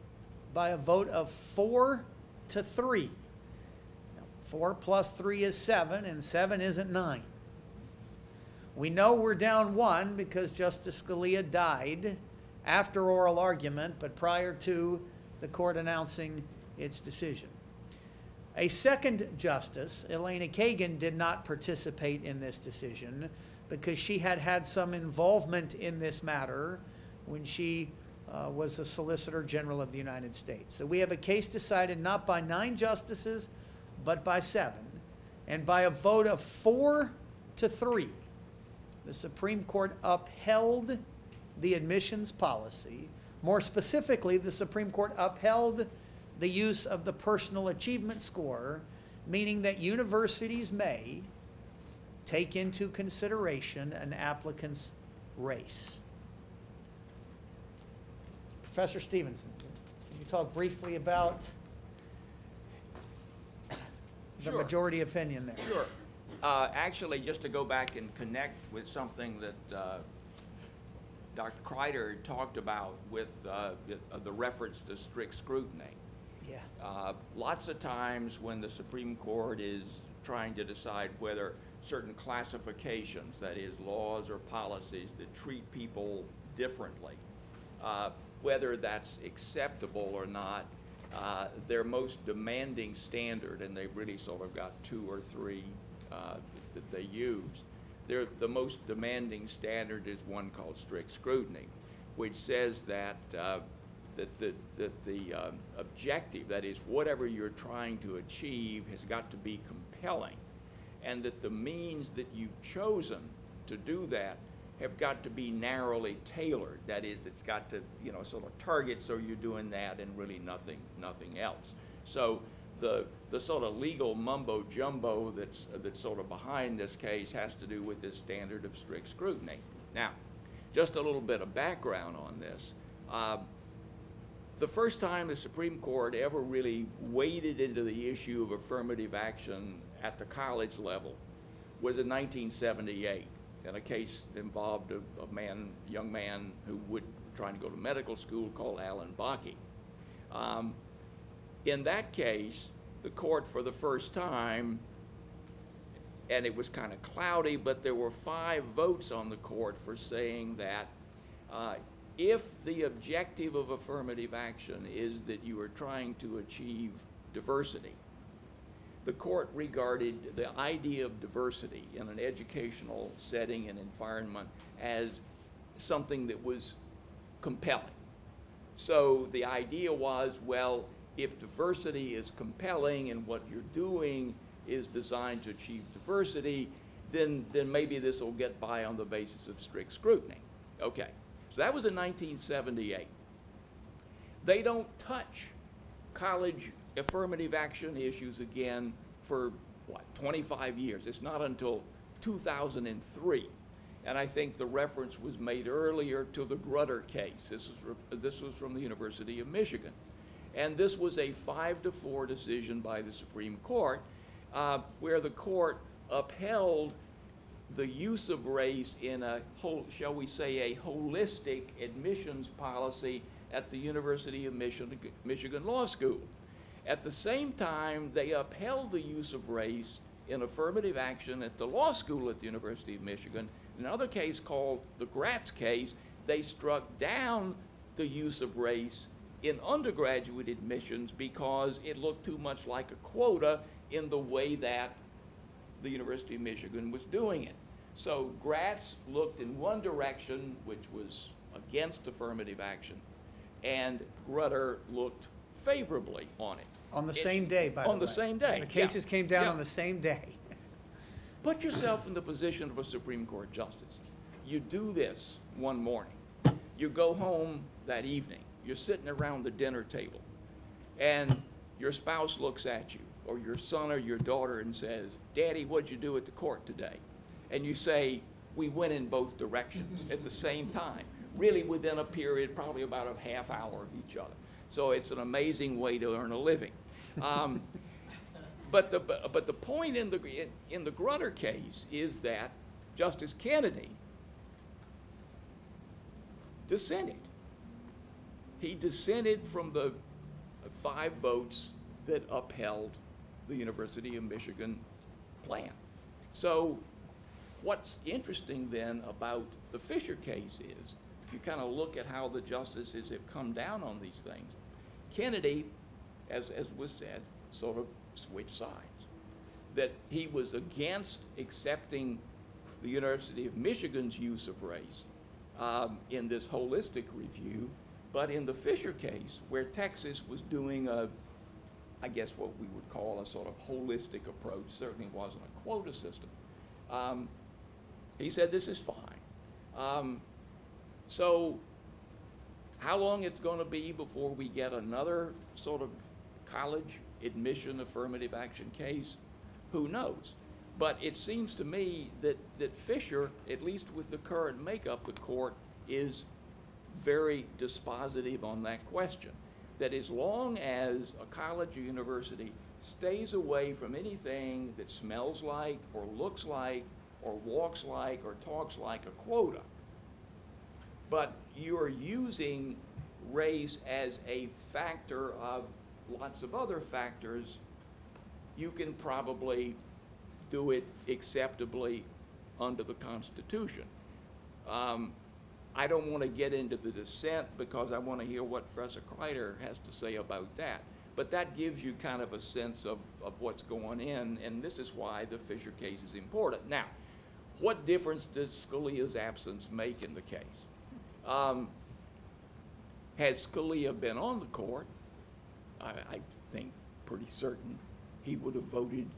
by a vote of four to three. Now, Four plus three is seven, and seven isn't nine. We know we're down one because Justice Scalia died after oral argument, but prior to the court announcing its decision. A second justice, Elena Kagan, did not participate in this decision because she had had some involvement in this matter when she uh, was the Solicitor General of the United States. So we have a case decided not by nine justices, but by seven, and by a vote of four to three, the Supreme Court upheld the admissions policy. More specifically, the Supreme Court upheld the use of the personal achievement score, meaning that universities may take into consideration an applicant's race. Professor Stephenson, can you talk briefly about the Sure. majority opinion there? Sure. Uh, Actually, just to go back and connect with something that uh, Dr. Kreider talked about with uh, the- uh, reference to strict scrutiny. Yeah. Uh, Lots of times when the Supreme Court is trying to decide whether certain classifications, that is laws or policies that treat people differently, uh, whether that's acceptable or not, uh, their most demanding standard, and they've really sort of got two or three uh, that they use. The most demanding standard is one called strict scrutiny, which says that, uh, that the, that the um, objective, that is, whatever you're trying to achieve, has got to be compelling, and that the means that you've chosen to do that have got to be narrowly tailored. That is, it's got to, you know, sort of target so you're doing that and really nothing, nothing else. So the, the sort of legal mumbo jumbo that's, that's sort of behind this case has to do with this standard of strict scrutiny. Now, just a little bit of background on this. Uh, the first time the Supreme Court ever really waded into the issue of affirmative action at the college level was in 1978. in a case involved a, a man, young man who would trying to go to medical school called Alan Bakke. Um, in that case, the court for the first time, and it was kind of cloudy, but there were five votes on the court for saying that uh, if the objective of affirmative action is that you are trying to achieve diversity, the court regarded the idea of diversity in an educational setting and environment as something that was compelling. So the idea was, well, if diversity is compelling and what you're doing is designed to achieve diversity, then, then maybe this will get by on the basis of strict scrutiny. Okay, so that was in 1978. They don't touch college affirmative action issues again for, what, 25 years. It's not until 2003. And I think the reference was made earlier to the Grutter case. This was, this was from the University of Michigan. And this was a five to four decision by the Supreme Court, uh, where the court upheld the use of race in a whole, shall we say, a holistic admissions policy at the University of Michigan, Michigan Law School. At the same time, they upheld the use of race in affirmative action at the law school at the University of Michigan. In another case called the Gratz case, they struck down the use of race in undergraduate admissions because it looked too much like a quota in the way that the University of Michigan was doing it. So Gratz looked in one direction, which was against affirmative action, and Grutter looked favorably on it. On the It- same day, by the way. On the same day. The yeah. cases came down Yeah. on the same day. Put yourself in the position of a Supreme Court justice. You do this one morning. You go home that evening. You're sitting around the dinner table, and your spouse looks at you, or your son or your daughter, and says, Daddy, what'd you do at the court today? And you say, We went in both directions at the same time, really within a period, probably about a half hour of each other. So it's an amazing way to earn a living. Um, but the, but the point in the, in the Grutter case is that Justice Kennedy dissented. He dissented from the five votes that upheld the University of Michigan plan. So what's interesting then about the Fisher case is, if you kind of look at how the justices have come down on these things, Kennedy, as, as was said, sort of switched sides. That he was against accepting the University of Michigan's use of race um, in this holistic review, but in the Fisher case, where Texas was doing a, I guess what we would call a sort of holistic approach, certainly wasn't a quota system, um, he said this is fine. Um, so how long it's going to be before we get another sort of college admission affirmative action case, who knows? But it seems to me that, that Fisher, at least with the current makeup of the court, is very dispositive on that question. That as long as a college or university stays away from anything that smells like or looks like or walks like or talks like a quota, but you're using race as a factor of lots of other factors, you can probably do it acceptably under the Constitution. Um, I don't want to get into the dissent because I want to hear what Professor Kreider has to say about that. But that gives you kind of a sense of, of what's going in, and this is why the Fisher case is important. Now, what difference does Scalia's absence make in the case? Um, had Scalia been on the court, I, I think pretty certain he would have voted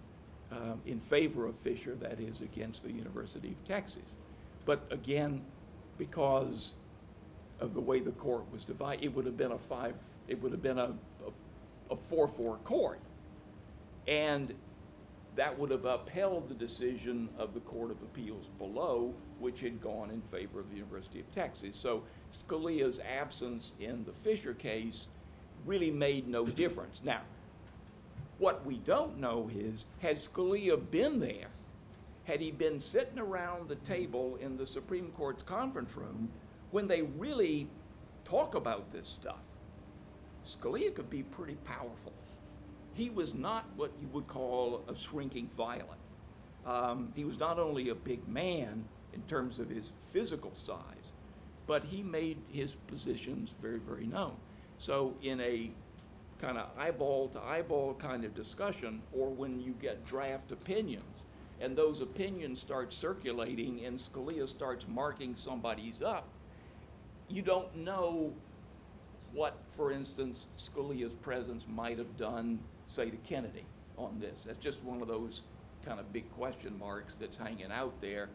um, in favor of Fisher, that is, against the University of Texas. But again, because of the way the court was divided, it would have been a five, it would have been a, a, a four-four court. And that would have upheld the decision of the Court of Appeals below, which had gone in favor of the University of Texas. So Scalia's absence in the Fisher case really made no difference. Now, what we don't know is, had Scalia been there, had he been sitting around the table in the Supreme Court's conference room when they really talk about this stuff, Scalia could be pretty powerful. He was not what you would call a shrinking violet. Um, he was not only a big man in terms of his physical size, but he made his positions very, very known. So, in a kind of eyeball to eyeball kind of discussion, or when you get draft opinions, and those opinions start circulating and Scalia starts marking somebody's up, you don't know what, for instance, Scalia's presence might have done, say, to Kennedy on this. That's just one of those kind of big question marks that's hanging out there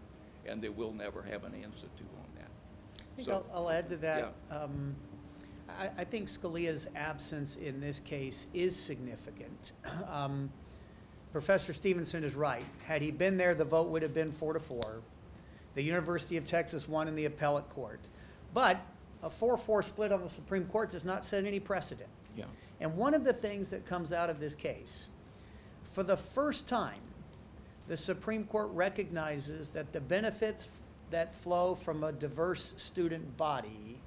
and that we'll never have an answer to on that. I think So- I'll, I'll add to that. Um, I, I think Scalia's absence in this case is significant. Um, Professor Stephenson is right. Had he been there, the vote would have been four to four. The University of Texas won in the appellate court. But a four-four split on the Supreme Court does not set any precedent. Yeah. And one of the things that comes out of this case, for the first time, the Supreme Court recognizes that the benefits that flow from a diverse student body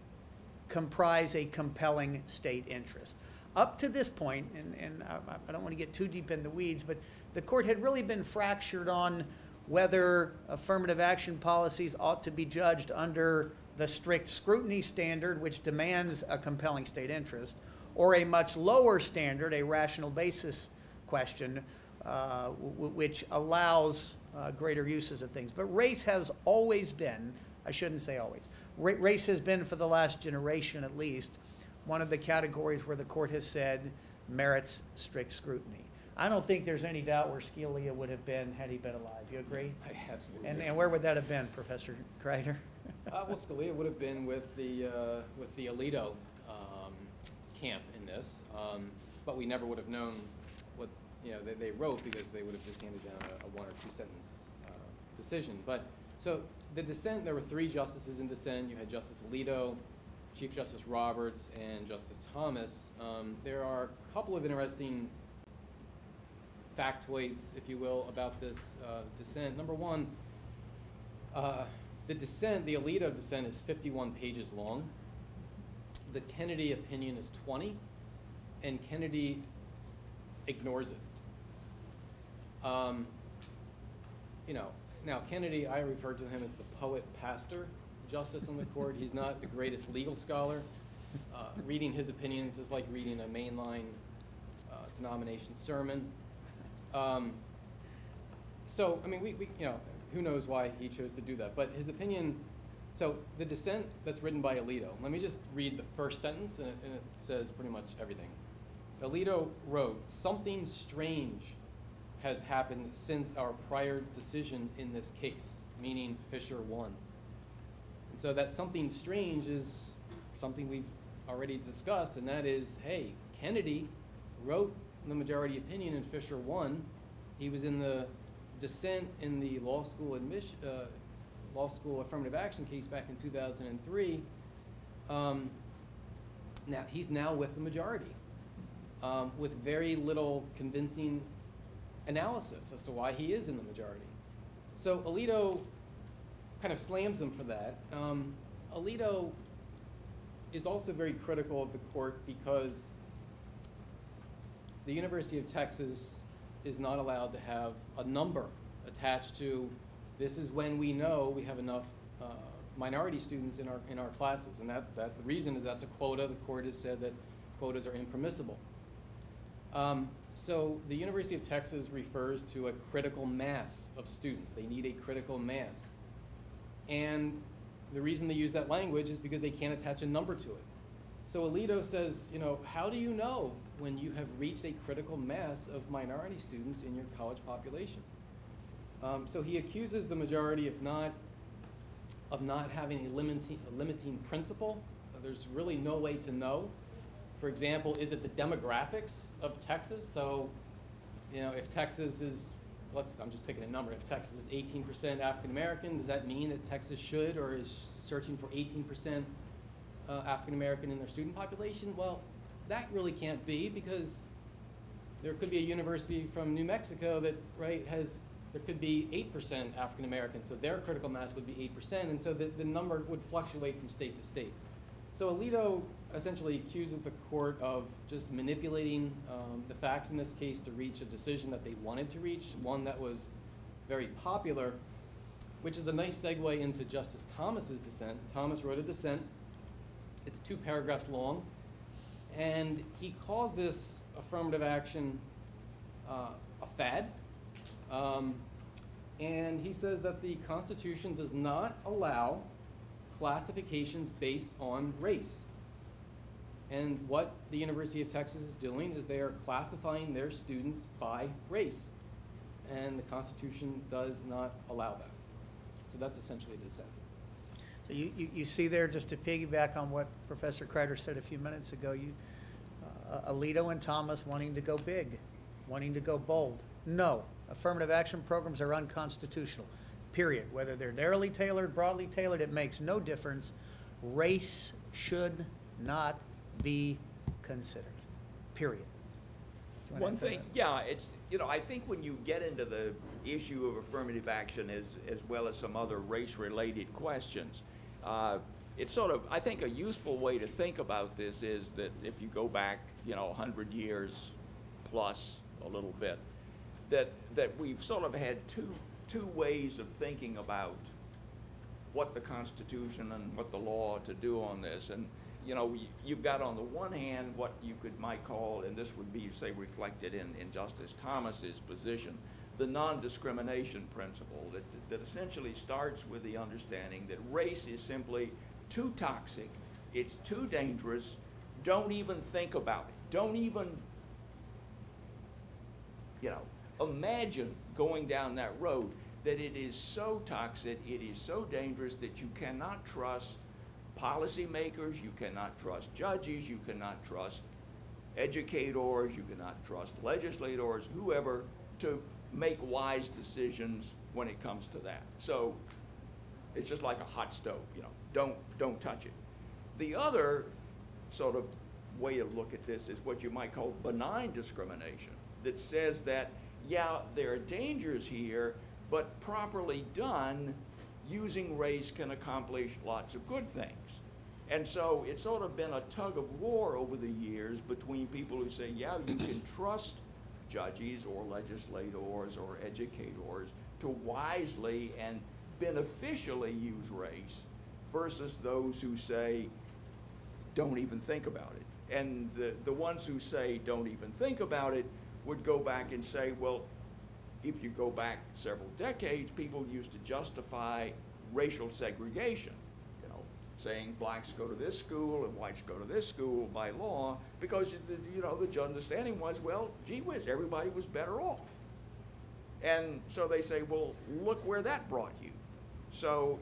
comprise a compelling state interest. Up to this point, and, and I, I don't want to get too deep in the weeds, but the court had really been fractured on whether affirmative action policies ought to be judged under the strict scrutiny standard, which demands a compelling state interest, or a much lower standard, a rational basis question, uh, which allows uh, greater uses of things. But race has always been, I shouldn't say always, ra- race has been for the last generation at least, one of the categories where the court has said merits strict scrutiny. I don't think there's any doubt where Scalia would have been had he been alive. You agree? I absolutely. And, and where would that have been, Professor Kreider? Uh, well, Scalia would have been with the, uh, with the Alito, um, camp in this, um, but we never would have known what, you know, they, they wrote because they would have just handed down a, a one or two sentence, uh, decision. But, so, the dissent, there were three justices in dissent, you had Justice Alito, Chief Justice Roberts, and Justice Thomas. Um, there are a couple of interesting factoids, if you will, about this, uh, dissent. Number one, uh, the dissent, the Alito dissent is 51 pages long. The Kennedy opinion is 20, and Kennedy ignores it. Um, you know, now Kennedy, I refer to him as the poet pastor justice on the court. He's not the greatest legal scholar. Uh, reading his opinions is like reading a mainline uh, denomination sermon. Um, so, I mean, we, we, you know, who knows why he chose to do that. But his opinion, so the dissent that's written by Alito, let me just read the first sentence, and it, and it says pretty much everything. Alito wrote, Something strange has happened since our prior decision in this case, meaning Fisher won. And so that something strange is something we've already discussed, and that is, hey, Kennedy wrote the majority opinion in Fisher 1. He was in the dissent in the law school admission, uh, law school affirmative action case back in 2003. Um, now he's now with the majority, um, with very little convincing analysis as to why he is in the majority. So Alito kind of slams him for that. Um, Alito is also very critical of the court because the University of Texas is not allowed to have a number attached to this is when we know we have enough uh, minority students in our, in our classes. And that, that, the reason is that's a quota. The court has said that quotas are impermissible. Um, so the University of Texas refers to a critical mass of students. They need a critical mass. And the reason they use that language is because they can't attach a number to it. So Alito says, you know, how do you know when you have reached a critical mass of minority students in your college population? Um, so he accuses the majority of not of not having a limiting, a limiting principle. Uh, There's really no way to know. For example, is it the demographics of Texas? So, you know, if Texas is, let's, I'm just picking a number, if Texas is 18% African American, does that mean that Texas should or is searching for 18% uh, African American in their student population? Well, that really can't be because there could be a university from New Mexico that, right, has there could be 8% African American, so their critical mass would be 8%, and so the, the number would fluctuate from state to state. So Alito essentially accuses the court of just manipulating um, the facts in this case to reach a decision that they wanted to reach, one that was very popular, which is a nice segue into Justice Thomas's dissent. Thomas wrote a dissent. It's two paragraphs long, and he calls this affirmative action uh, a fad. Um, and he says that the Constitution does not allow classifications based on race. And what the University of Texas is doing is they are classifying their students by race. And the Constitution does not allow that. So that's essentially the dissent. So you, you, you see there, just to piggyback on what Professor Kreider said a few minutes ago, you, uh, Alito and Thomas wanting to go big, wanting to go bold. No, affirmative action programs are unconstitutional, period. Whether they're narrowly tailored, broadly tailored, it makes no difference. Race should not be considered, period. Do you wanna One thing, yeah, it's, you know, I think when you get into the issue of affirmative action as, as well as some other race-related questions, uh, it's sort of, I think a useful way to think about this is that if you go back, you know, a hundred years plus a little bit, that, that we've sort of had two, two ways of thinking about what the Constitution and what the law to do on this. And, you know, you- you've got on the one hand what you could, might call, and this would be, say, reflected in, in Justice Thomas's position, the non-discrimination principle that, that essentially starts with the understanding that race is simply too toxic, it's too dangerous, don't even think about it. Don't even you know, imagine going down that road that it is so toxic, it is so dangerous that you cannot trust policymakers, you cannot trust judges, you cannot trust educators, you cannot trust legislators, whoever, to make wise decisions when it comes to that. So it's just like a hot stove, you know, don't, don't touch it. The other sort of way to look at this is what you might call benign discrimination, that says that, yeah, there are dangers here, but properly done, using race can accomplish lots of good things. And so it's sort of been a tug of war over the years between people who say, yeah, you can trust judges or legislators or educators to wisely and beneficially use race versus those who say, don't even think about it. And the, the ones who say don't even think about it would go back and say, well, if you go back several decades, people used to justify racial segregation, saying blacks go to this school and whites go to this school by law, because, you know, the understanding was, well, gee whiz, everybody was better off. And so they say, well, look where that brought you. So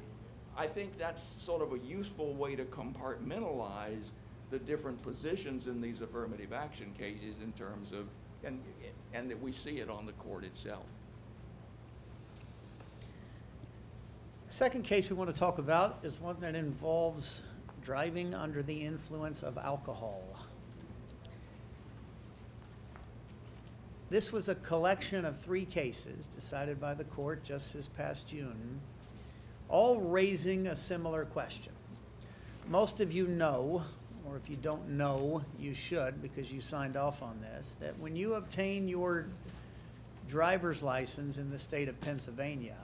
I think that's sort of a useful way to compartmentalize the different positions in these affirmative action cases in terms of, and, and that we see it on the court itself. Second case we want to talk about is one that involves driving under the influence of alcohol. This was a collection of three cases decided by the court just this past June, all raising a similar question. Most of you know, or if you don't know, you should because you signed off on this, that when you obtain your driver's license in the state of Pennsylvania,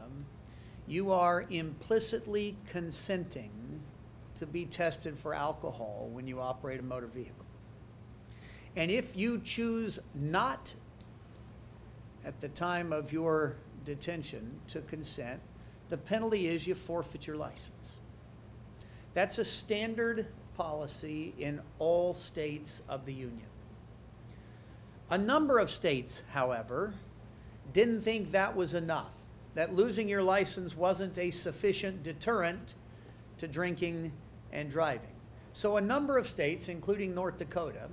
you are implicitly consenting to be tested for alcohol when you operate a motor vehicle. And if you choose not at the time of your detention to consent, the penalty is you forfeit your license. That's a standard policy in all states of the Union. A number of states, however, didn't think that was enough, that losing your license wasn't a sufficient deterrent to drinking and driving. So a number of states, including North Dakota,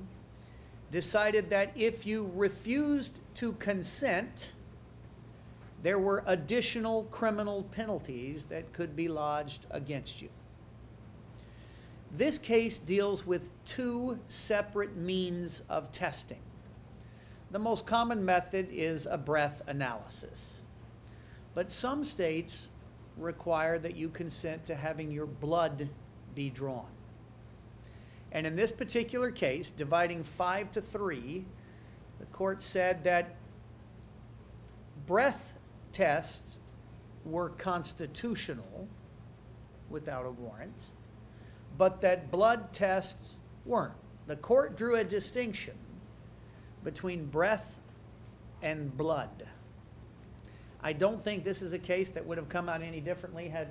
decided that if you refused to consent, there were additional criminal penalties that could be lodged against you. This case deals with two separate means of testing. The most common method is a breath analysis. But some states require that you consent to having your blood be drawn. And in this particular case, dividing five to three, the court said that breath tests were constitutional without a warrant, but that blood tests weren't. The court drew a distinction between breath and blood. I don't think this is a case that would have come out any differently had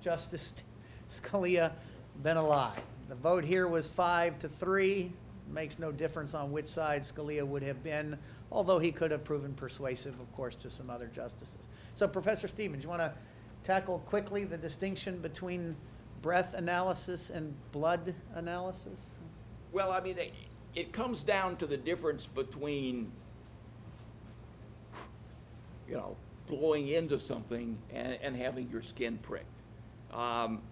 Justice Scalia been alive. The vote here was five to three. Makes no difference on which side Scalia would have been, although he could have proven persuasive, of course, to some other justices. So Professor Stevens, you want to tackle quickly the distinction between breath analysis and blood analysis? Well, I mean, it, it comes down to the difference between, you know, blowing into something and, and having your skin pricked. Um,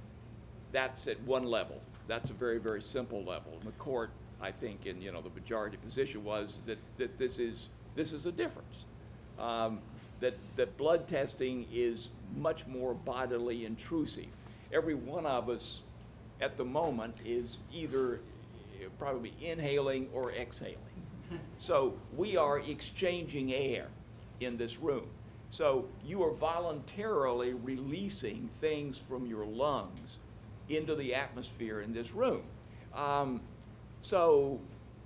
that's at one level. That's a very, very simple level. And the court, I think, in, you know, the majority position was that, that this is, this is a difference. Um, that, that blood testing is much more bodily intrusive. Every one of us at the moment is either eh, probably inhaling or exhaling. So we are exchanging air in this room. So you are voluntarily releasing things from your lungs into the atmosphere in this room. Um, so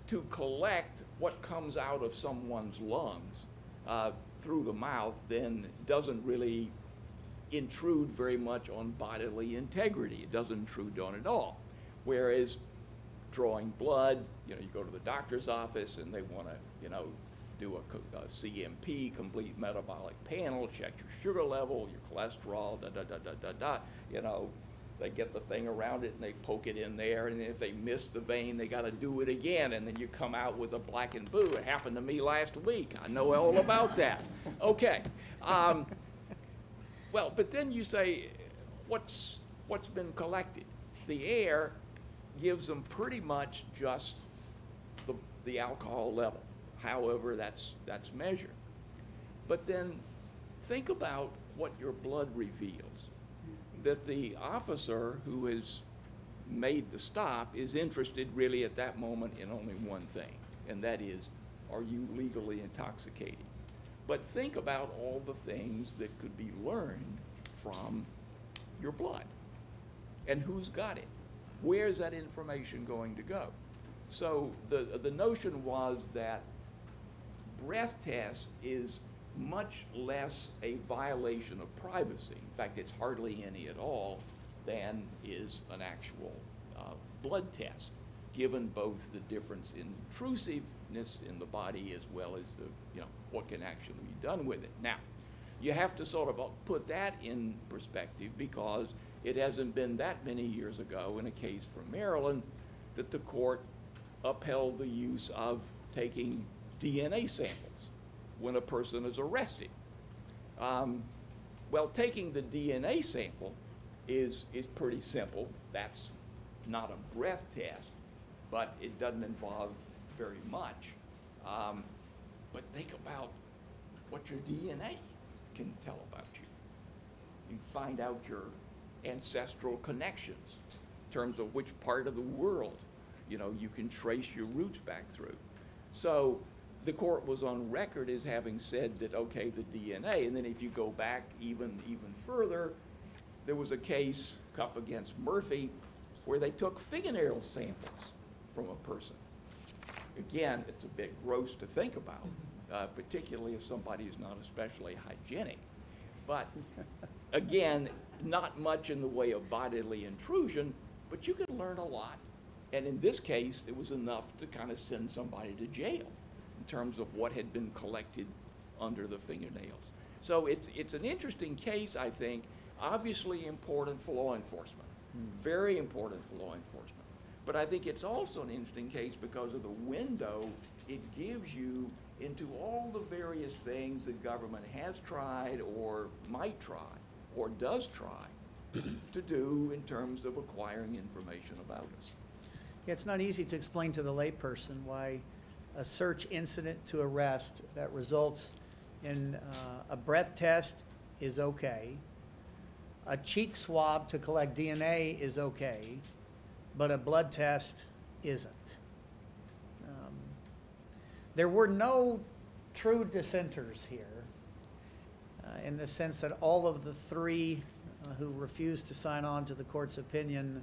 to collect what comes out of someone's lungs uh, through the mouth then doesn't really intrude very much on bodily integrity. It doesn't intrude on at all. Whereas drawing blood, you know, you go to the doctor's office and they want to, you know, do a, a CMP, complete metabolic panel, check your sugar level, your cholesterol, da da da da da da. You know, they get the thing around it and they poke it in there, and if they miss the vein, they got to do it again, and then you come out with a black and blue. It happened to me last week. I know all about that. Okay. Um, well, but then you say, what's, what's been collected? The air gives them pretty much just the, the alcohol level, however that's, that's measured. But then think about what your blood reveals. That the officer who has made the stop is interested really at that moment in only one thing, and that is, are you legally intoxicated? But think about all the things that could be learned from your blood. And who's got it? Where's that information going to go? So the, the notion was that breath test is much less a violation of privacy. In fact, it's hardly any at all than is an actual uh, blood test, given both the difference in intrusiveness in the body as well as the, you know, what can actually be done with it. Now, you have to sort of uh, put that in perspective because it hasn't been that many years ago in a case from Maryland that the court upheld the use of taking DNA samples when a person is arrested. Um, well, taking the DNA sample is, is pretty simple. That's not a breath test, but it doesn't involve very much. Um, but think about what your DNA can tell about you. You find out your ancestral connections in terms of which part of the world, you know, you can trace your roots back through. So the court was on record as having said that, okay, the DNA, and then if you go back even, even further, there was a case Cupp against Murphy where they took fingernail samples from a person. Again, it's a bit gross to think about, uh, particularly if somebody is not especially hygienic. But again, not much in the way of bodily intrusion, but you can learn a lot. And in this case, it was enough to kind of send somebody to jail in terms of what had been collected under the fingernails. So it's, it's an interesting case, I think, obviously important for law enforcement, hmm. very important for law enforcement. But I think it's also an interesting case because of the window it gives you into all the various things the government has tried or might try or does try to do in terms of acquiring information about us. Yeah, It's not easy to explain to the layperson why a search incident to arrest that results in uh, a breath test is okay. A cheek swab to collect DNA is okay, but a blood test isn't. Um, There were no true dissenters here, uh, in the sense that all of the three uh, who refused to sign on to the court's opinion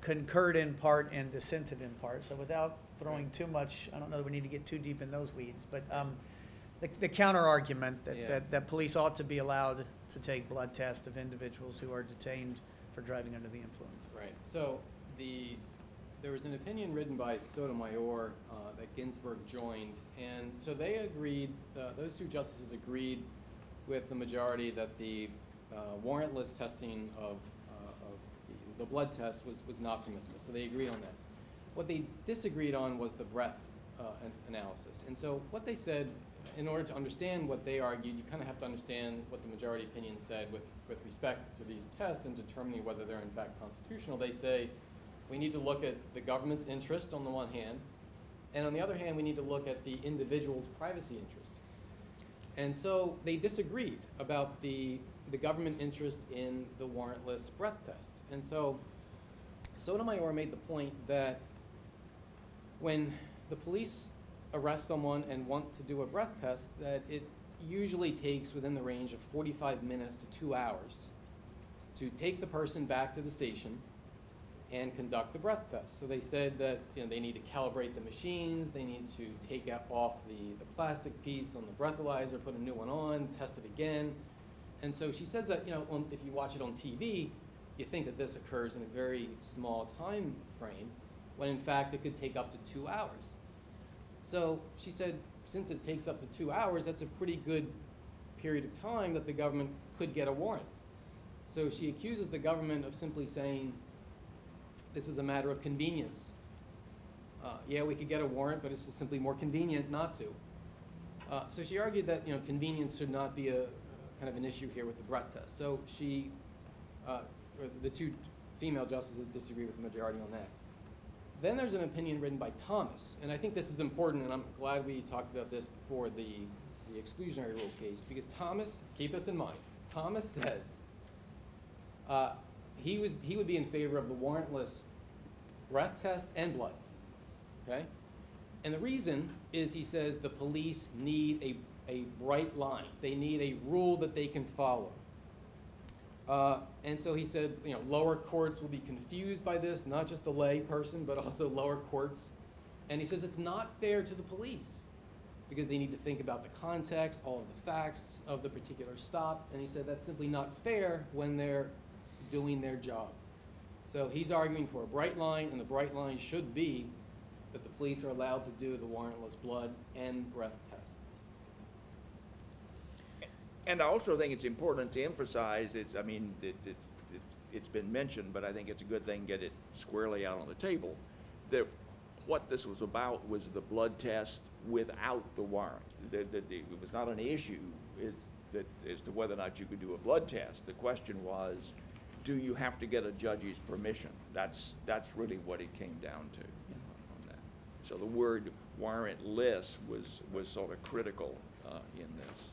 concurred in part and dissented in part. So without throwing too much, I don't know that we need to get too deep in those weeds, but um, the, the counter argument that, Yeah. that, that police ought to be allowed to take blood tests of individuals who are detained for driving under the influence. Right, so the, there was an opinion written by Sotomayor uh, that Ginsburg joined, and so they agreed, uh, those two justices agreed with the majority that the uh, warrantless testing of, uh, of the- the blood test was, was not permissible, so they agreed on that. What they disagreed on was the breath uh, an- analysis, and so what they said, in order to understand what they argued, you kind of have to understand what the majority opinion said with, with respect to these tests and determining whether they're in fact constitutional. They say, we need to look at the government's interest on the one hand, and on the other hand, we need to look at the individual's privacy interest. And so they disagreed about the, the government interest in the warrantless breath test. And so Sotomayor made the point that when the police arrest someone and want to do a breath test, that it usually takes within the range of 45 minutes to two hours to take the person back to the station and conduct the breath test. So they said that you know, they need to calibrate the machines, they need to take off the, the plastic piece on the breathalyzer, put a new one on, test it again. And so she says that you know, on, if you watch it on TV, you think that this occurs in a very small time frame, when in fact it could take up to two hours. So she said, since it takes up to two hours, that's a pretty good period of time that the government could get a warrant. So she accuses the government of simply saying, this is a matter of convenience. Uh, yeah, we could get a warrant, but it's just simply more convenient not to. Uh, so she argued that you know convenience should not be a kind of an issue here with the breath test. So she, uh, the two female justices disagree with the majority on that. Then there's an opinion written by Thomas, and I think this is important, and I'm glad we talked about this before the, the exclusionary rule case, because Thomas, keep this in mind, Thomas says uh, he, was, he would be in favor of the warrantless breath test and blood, okay? And the reason is he says the police need a, a bright line. They need a rule that they can follow. Uh, and so he said, you know, lower courts will be confused by this, not just the lay person, but also lower courts. And he says it's not fair to the police because they need to think about the context, all of the facts of the particular stop. And he said that's simply not fair when they're doing their job. So he's arguing for a bright line, and the bright line should be that the police are allowed to do the warrantless blood and breath test. And I also think it's important to emphasize, it's, I mean, it, it, it, it's been mentioned, but I think it's a good thing to get it squarely out on the table, that what this was about was the blood test without the warrant. That, it was not an issue it, that, as to whether or not you could do a blood test. The question was, do you have to get a judge's permission? That's, that's really what it came down to. So the word warrantless was, was sort of critical, uh, in this.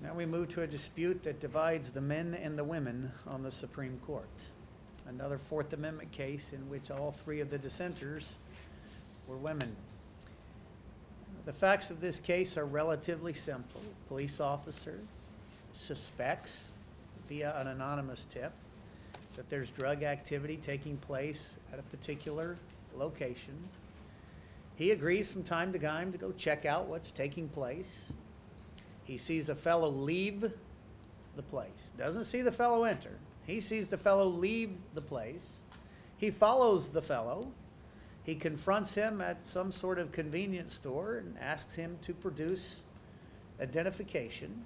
Now we move to a dispute that divides the men and the women on the Supreme Court. Another Fourth Amendment case in which all three of the dissenters were women. The facts of this case are relatively simple. Police officer suspects via an anonymous tip that there's drug activity taking place at a particular location. He agrees from time to time to go check out what's taking place. He sees a fellow leave the place. Doesn't see the fellow enter. He sees the fellow leave the place. He follows the fellow. He confronts him at some sort of convenience store and asks him to produce identification.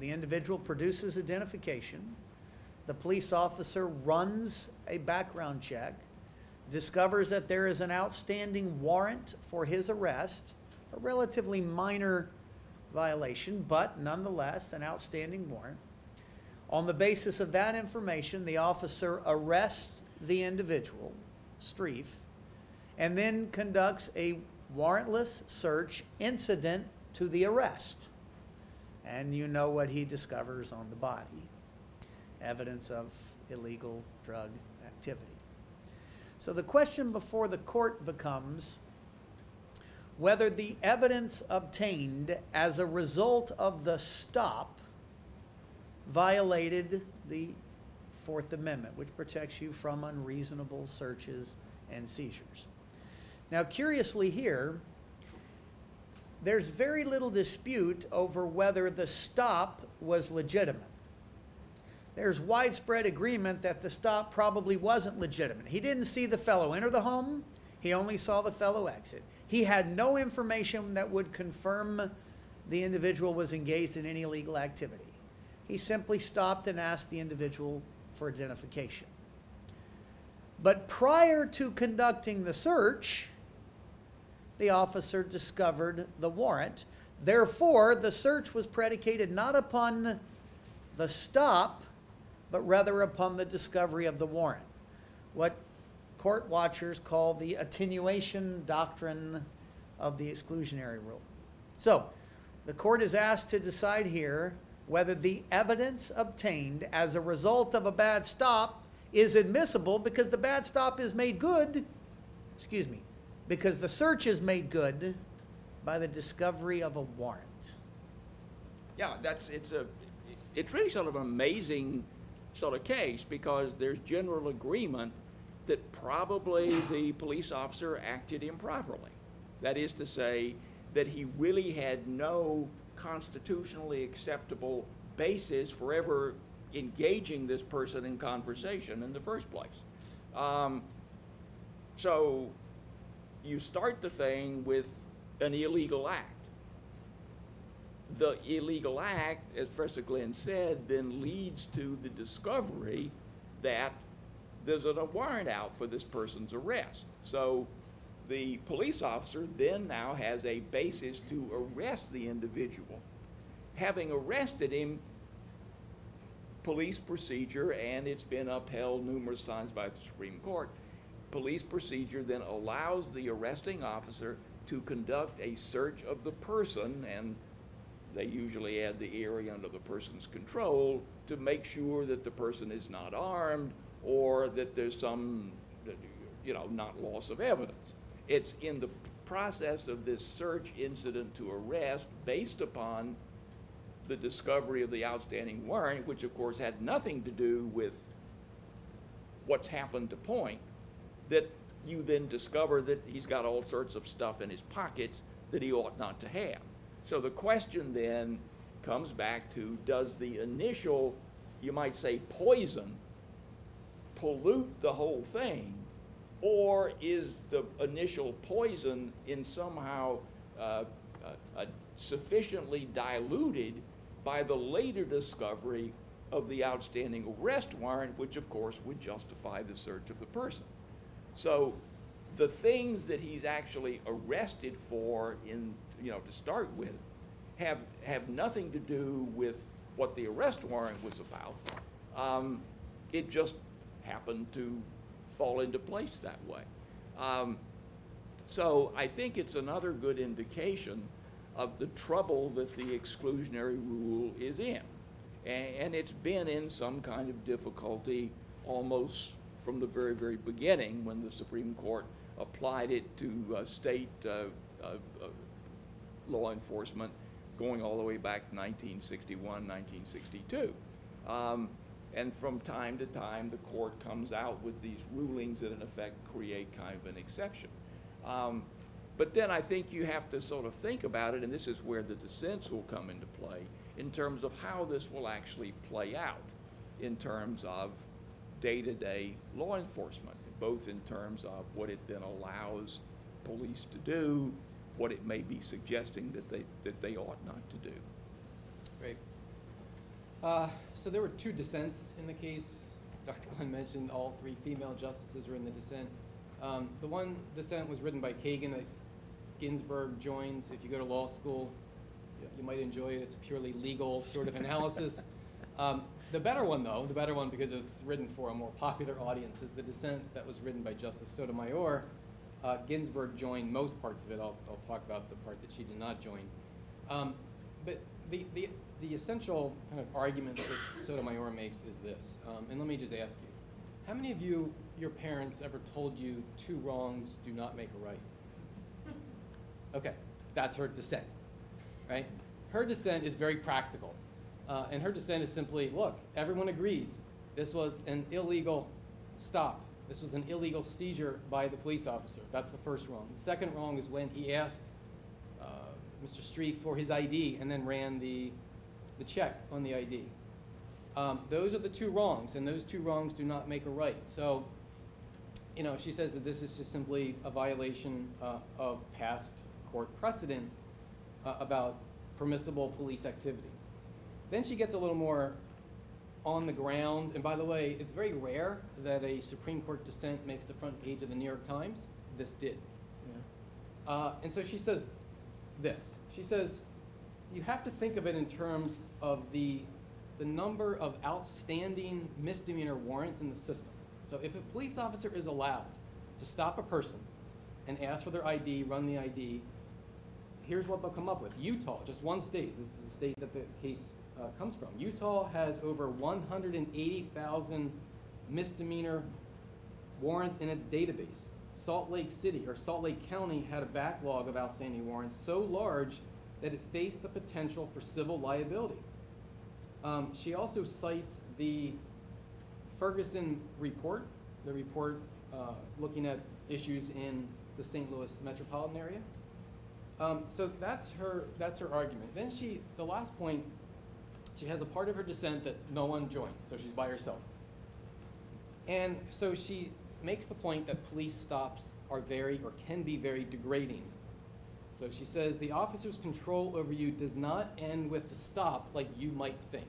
The individual produces identification. The police officer runs a background check, discovers that there is an outstanding warrant for his arrest, a relatively minor violation, but nonetheless an outstanding warrant. On the basis of that information, the officer arrests the individual, Strieff, and then conducts a warrantless search incident to the arrest. And you know what he discovers on the body evidence of illegal drug activity. So the question before the court becomes whether the evidence obtained as a result of the stop violated the Fourth Amendment, which protects you from unreasonable searches and seizures. Now, curiously, here, there's very little dispute over whether the stop was legitimate. There's widespread agreement that the stop probably wasn't legitimate. He didn't see the fellow enter the home, he only saw the fellow exit. He had no information that would confirm the individual was engaged in any illegal activity. He simply stopped and asked the individual for identification. But prior to conducting the search, the officer discovered the warrant. Therefore, the search was predicated not upon the stop, but rather upon the discovery of the warrant. What court watchers call the attenuation doctrine of the exclusionary rule. So, the court is asked to decide here whether the evidence obtained as a result of a bad stop is admissible because the bad stop is made good, excuse me, because the search is made good by the discovery of a warrant. Yeah, that's, it's a, it's really sort of an amazing sort of case because there's general agreement that probably the police officer acted improperly. That is to say, that he really had no constitutionally acceptable basis for ever engaging this person in conversation in the first place. Um, so you start the thing with an illegal act. The illegal act, as Professor Glenn said, then leads to the discovery that there's a warrant out for this person's arrest. So the police officer then now has a basis to arrest the individual. Having arrested him, police procedure, and it's been upheld numerous times by the Supreme Court, police procedure then allows the arresting officer to conduct a search of the person, and they usually add the area under the person's control to make sure that the person is not armed or that there's some, you know, not loss of evidence. It's in the process of this search incident to arrest based upon the discovery of the outstanding warrant, which of course had nothing to do with what's happened to Point, that you then discover that he's got all sorts of stuff in his pockets that he ought not to have. So the question then comes back to does the initial, you might say, poison pollute the whole thing? Or is the initial poison in somehow uh, uh, uh, sufficiently diluted by the later discovery of the outstanding arrest warrant, which of course would justify the search of the person? So the things that he's actually arrested for in, you know, to start with have, have nothing to do with what the arrest warrant was about. Um, it just happened to fall into place that way. Um, so I think it's another good indication of the trouble that the exclusionary rule is in. And, and it's been in some kind of difficulty almost from the very, very beginning when the Supreme Court applied it to uh, state uh, uh, uh law enforcement going all the way back to 1961, 1962. Um, and from time to time, the court comes out with these rulings that, in effect, create kind of an exception. Um, but then I think you have to sort of think about it, and this is where the dissents will come into play, in terms of how this will actually play out in terms of day-to-day law enforcement, both in terms of what it then allows police to do, what it may be suggesting that they, that they ought not to do. Great. Uh, so there were two dissents in the case. As Dr. Glenn mentioned, all three female justices were in the dissent. Um, the one dissent was written by Kagan that Ginsburg joins. If you go to law school, you, you might enjoy it. It's a purely legal sort of analysis. Um, the better one, though, the better one because it's written for a more popular audience, is the dissent that was written by Justice Sotomayor. Uh, Ginsburg joined most parts of it. I'll, I'll talk about the part that she did not join. Um, but the, the the essential kind of argument that Sotomayor makes is this, um, and let me just ask you. How many of you, your parents, ever told you two wrongs do not make a right? Okay, that's her dissent, right? Her dissent is very practical. Uh, and her dissent is simply look, everyone agrees this was an illegal stop. This was an illegal seizure by the police officer. That's the first wrong. The second wrong is when he asked uh, Mr. Street for his ID and then ran the, the check on the ID. Um, those are the two wrongs, and those two wrongs do not make a right. So, you know, she says that this is just simply a violation uh, of past court precedent uh, about permissible police activity. Then she gets a little more on the ground, and by the way, it's very rare that a Supreme Court dissent makes the front page of the New York Times. This did. Uh, and so she says this. She says, you have to think of it in terms of the, the number of outstanding misdemeanor warrants in the system. So if a police officer is allowed to stop a person and ask for their ID, run the ID, here's what they'll come up with. Utah, just one state, this is the state that the case uh, comes from. Utah has over 180,000 misdemeanor warrants in its database. Salt Lake City or Salt Lake County had a backlog of outstanding warrants so large that it faced the potential for civil liability. Um, she also cites the Ferguson report, the report uh, looking at issues in the St. Louis metropolitan area. Um, so that's her, that's her argument. Then she, the last point, she has a part of her dissent that no one joins, so she's by herself. And so she makes the point that police stops are very, or can be very degrading. So she says, the officer's control over you does not end with the stop like you might think.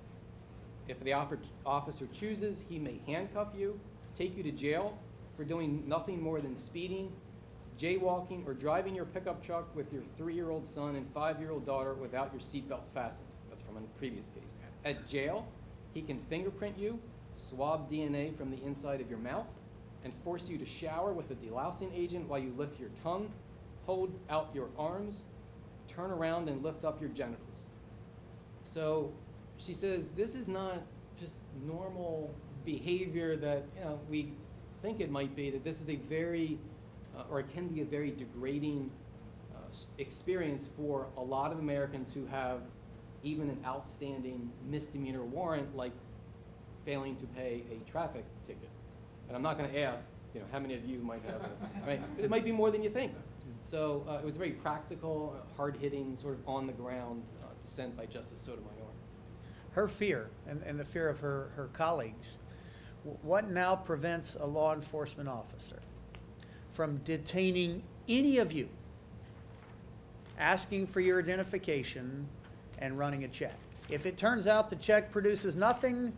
If the officer chooses, he may handcuff you, take you to jail for doing nothing more than speeding, jaywalking, or driving your pickup truck with your three-year-old son and five-year-old daughter without your seatbelt fastened. That's from a previous case. At jail, he can fingerprint you, swab DNA from the inside of your mouth, and force you to shower with a delousing agent while you lift your tongue, hold out your arms, turn around and lift up your genitals. So she says this is not just normal behavior that you know we think it might be. That this is a very, uh, or it can be a very degrading uh, experience for a lot of Americans who have even an outstanding misdemeanor warrant, like failing to pay a traffic ticket. And I'm not going to ask, you know, how many of you might have a, right? It might be more than you think. So uh, it was a very practical, hard-hitting, sort of on-the-ground uh, dissent by Justice Sotomayor. Her fear and, and the fear of her, her colleagues, what now prevents a law enforcement officer from detaining any of you, asking for your identification, and running a check? If it turns out the check produces nothing,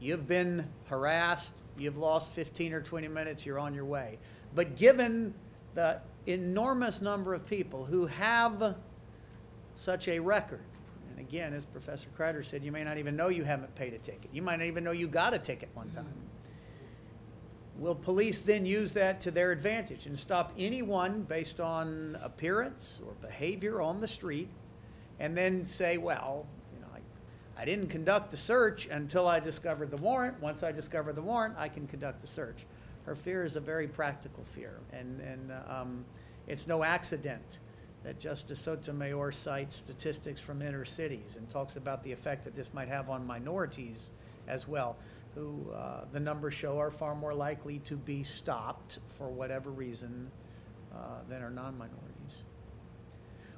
you've been harassed, you've lost 15 or 20 minutes, you're on your way. But given the enormous number of people who have such a record, and again, as Professor Kreider said, you may not even know you haven't paid a ticket. You might not even know you got a ticket one time. Will police then use that to their advantage and stop anyone based on appearance or behavior on the street and then say, well, you know, I, I didn't conduct the search until I discovered the warrant. Once I discover the warrant, I can conduct the search. Her fear is a very practical fear, and, and um, it's no accident that Justice Sotomayor cites statistics from inner cities and talks about the effect that this might have on minorities as well, who uh, the numbers show are far more likely to be stopped for whatever reason uh, than are non-minorities.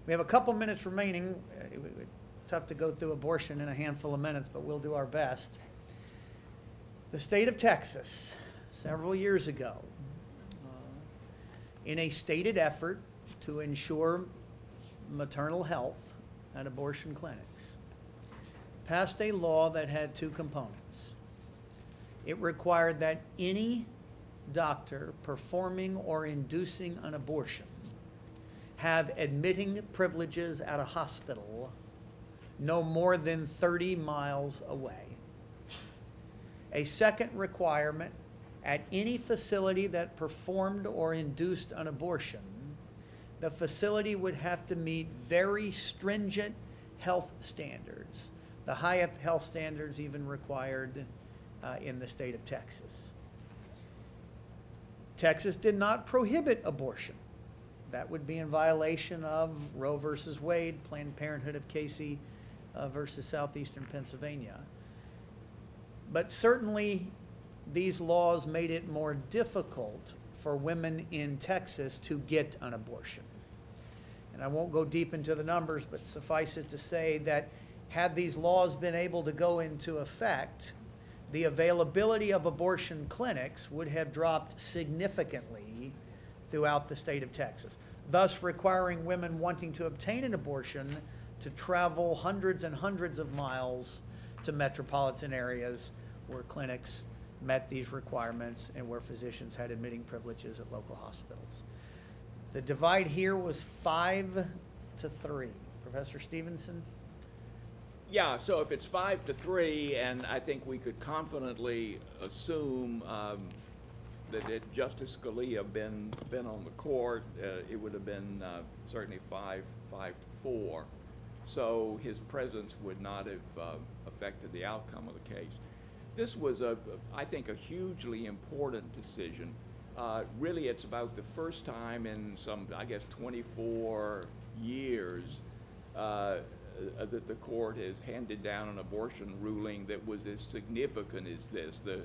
We have a couple minutes remaining. Uh, it- it- Tough to go through abortion in a handful of minutes, but we'll do our best. The state of Texas, several years ago, uh, in a stated effort to ensure maternal health at abortion clinics, passed a law that had two components. It required that any doctor performing or inducing an abortion have admitting privileges at a hospital no more than 30 miles away. A second requirement at any facility that performed or induced an abortion, the facility would have to meet very stringent health standards, the highest health standards even required uh, in the state of Texas. Texas did not prohibit abortion. That would be in violation of Roe versus Wade, Planned Parenthood of Casey uh, versus Southeastern Pennsylvania. But certainly, these laws made it more difficult for women in Texas to get an abortion. And I won't go deep into the numbers, but suffice it to say that had these laws been able to go into effect, the availability of abortion clinics would have dropped significantly throughout the state of Texas, thus requiring women wanting to obtain an abortion to travel hundreds and hundreds of miles to metropolitan areas where clinics met these requirements and where physicians had admitting privileges at local hospitals. The divide here was five to three. Professor Stephenson? Yeah, so if it's five to three, and I think we could confidently assume um, that had Justice Scalia been, been on the court, uh, it would have been uh, certainly five, five to four. So his presence would not have uh, affected the outcome of the case. This was, a, I think, a hugely important decision. Uh, really, it's about the first time in some, I guess, 24 years uh, uh, that the court has handed down an abortion ruling that was as significant as this. The,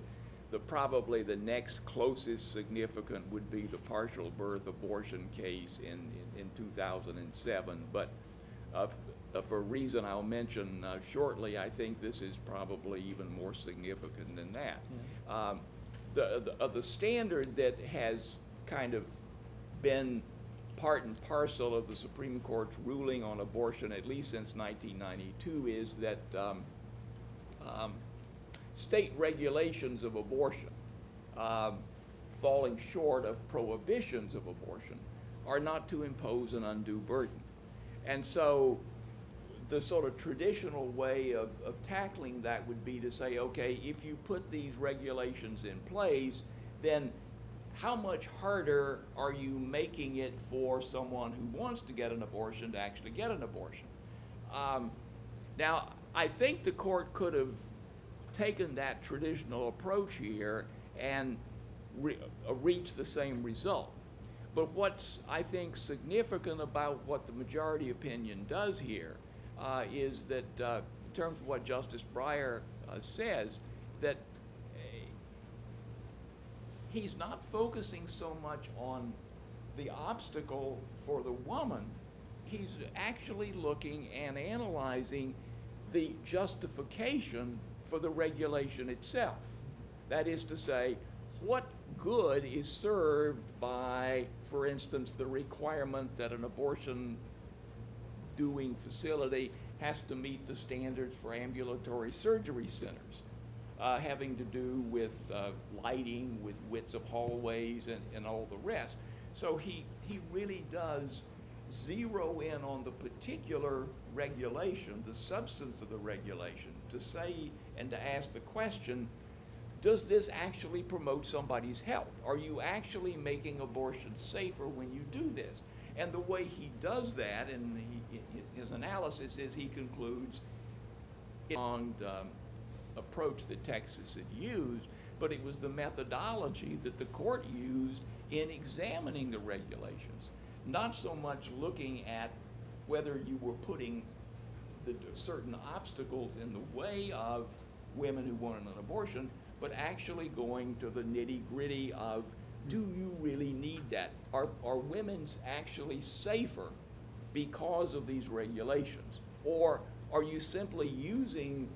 the probably the next closest significant would be the partial birth abortion case in, in, in 2007. But uh, uh, for a reason I'll mention uh, shortly, I think this is probably even more significant than that. Um, the, the, uh, the standard that has kind of been part and parcel of the Supreme Court's ruling on abortion, at least since 1992, is that um, um, state regulations of abortion, um, falling short of prohibitions of abortion, are not to impose an undue burden. And so the sort of traditional way of, of tackling that would be to say, okay, if you put these regulations in place, then how much harder are you making it for someone who wants to get an abortion to actually get an abortion? Um, now, I think the court could have taken that traditional approach here and re- uh, reached the same result. But what's, I think, significant about what the majority opinion does here is that, uh, in terms of what Justice Breyer uh, says, that he's not focusing so much on the obstacle for the woman. He's actually looking and analyzing the justification for the regulation itself. That is to say, what good is served by, for instance, the requirement that an abortion doing facility has to meet the standards for ambulatory surgery centers? uh, having to do with uh, lighting, with widths of hallways, and, and all the rest. So he, he really does zero in on the particular regulation, the substance of the regulation, to say and to ask the question does this actually promote somebody's health? Are you actually making abortion safer when you do this? And the way he does that, he, his analysis is he concludes on um, approach that Texas had used, but it was the methodology that the court used in examining the regulations. Not so much looking at whether you were putting the certain obstacles in the way of women who wanted an abortion, but actually going to the nitty gritty of do you really need that? Are, are women's actually safer because of these regulations? Or are you simply using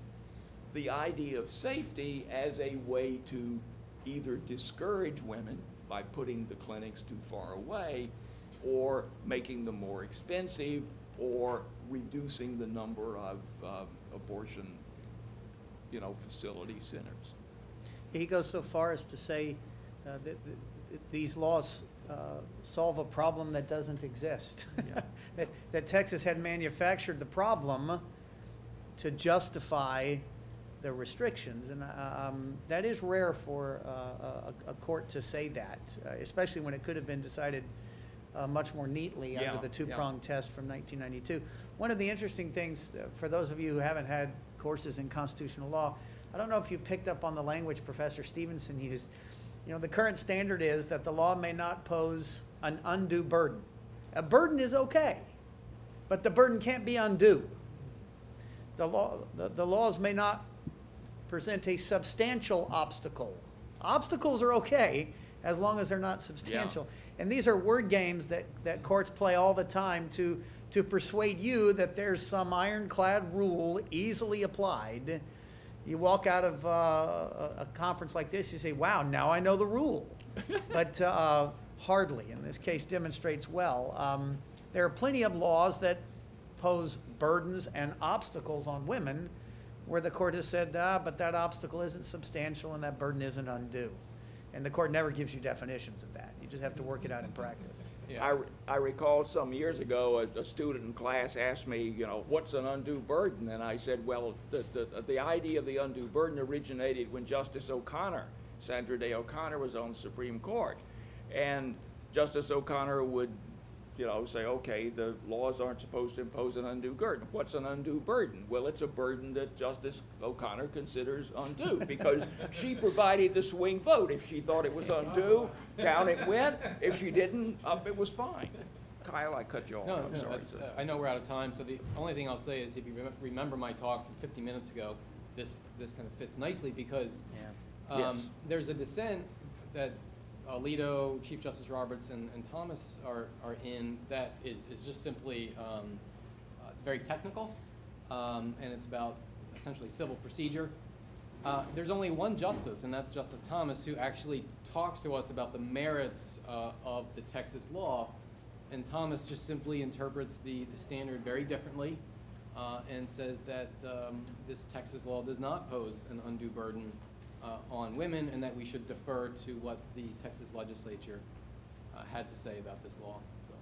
the idea of safety as a way to either discourage women by putting the clinics too far away or making them more expensive or reducing the number of uh, abortion you know facility centers He goes so far as to say uh, that, that these laws uh, solve a problem that doesn't exist. Yeah. that, that Texas had manufactured the problem to justify the restrictions, and uh, um, that is rare for uh, a, a court to say that, uh, especially when it could have been decided uh, much more neatly Yeah, under the yeah. two-pronged test from 1992. One of the interesting things, uh, for those of you who haven't had courses in constitutional law, I don't know if you picked up on the language Professor Stephenson used. You know, the current standard is that the law may not pose an undue burden. A burden is okay, but the burden can't be undue. The law, the, the laws may not present a substantial obstacle. Obstacles are okay as long as they're not substantial. And these are word games that, that courts play all the time to, to persuade you that there's some ironclad rule easily applied. You walk out of uh, a, conference like this, you say, wow, now I know the rule. but uh, hardly, in this case, demonstrates well. Um, there are plenty of laws that pose burdens and obstacles on women where the court has said, ah, but that obstacle isn't substantial and that burden isn't undue. And the court never gives you definitions of that. You just have to work it out in practice. I, I recall some years ago, a, a student in class asked me, you know, what's an undue burden? And I said, well, the, the, the idea of the undue burden originated when Justice O'Connor, Sandra Day O'Connor, was on the Supreme Court. And Justice O'Connor would, you know, say, okay, the laws aren't supposed to impose an undue burden. What's an undue burden? Well, it's a burden that Justice O'Connor considers undue because she provided the swing vote. If she thought it was undue, down it went. If she didn't, up it was fine. Kyle, I cut you off. No, I'm no, sorry. that's, uh, I know we're out of time, so the only thing I'll say is if you remem- remember my talk from fifty minutes ago, this, this kind of fits nicely because Yeah. um, Yes. there's a dissent that Alito, Chief Justice Roberts, and, and Thomas are, are in that is, is just simply um, uh, very technical, um, and it's about essentially civil procedure. Uh, there's only one justice, and that's Justice Thomas, who actually talks to us about the merits uh, of the Texas law. And Thomas just simply interprets the, the standard very differently uh, and says that um, this Texas law does not pose an undue burden on women and that we should defer to what the Texas legislature uh, had to say about this law. So.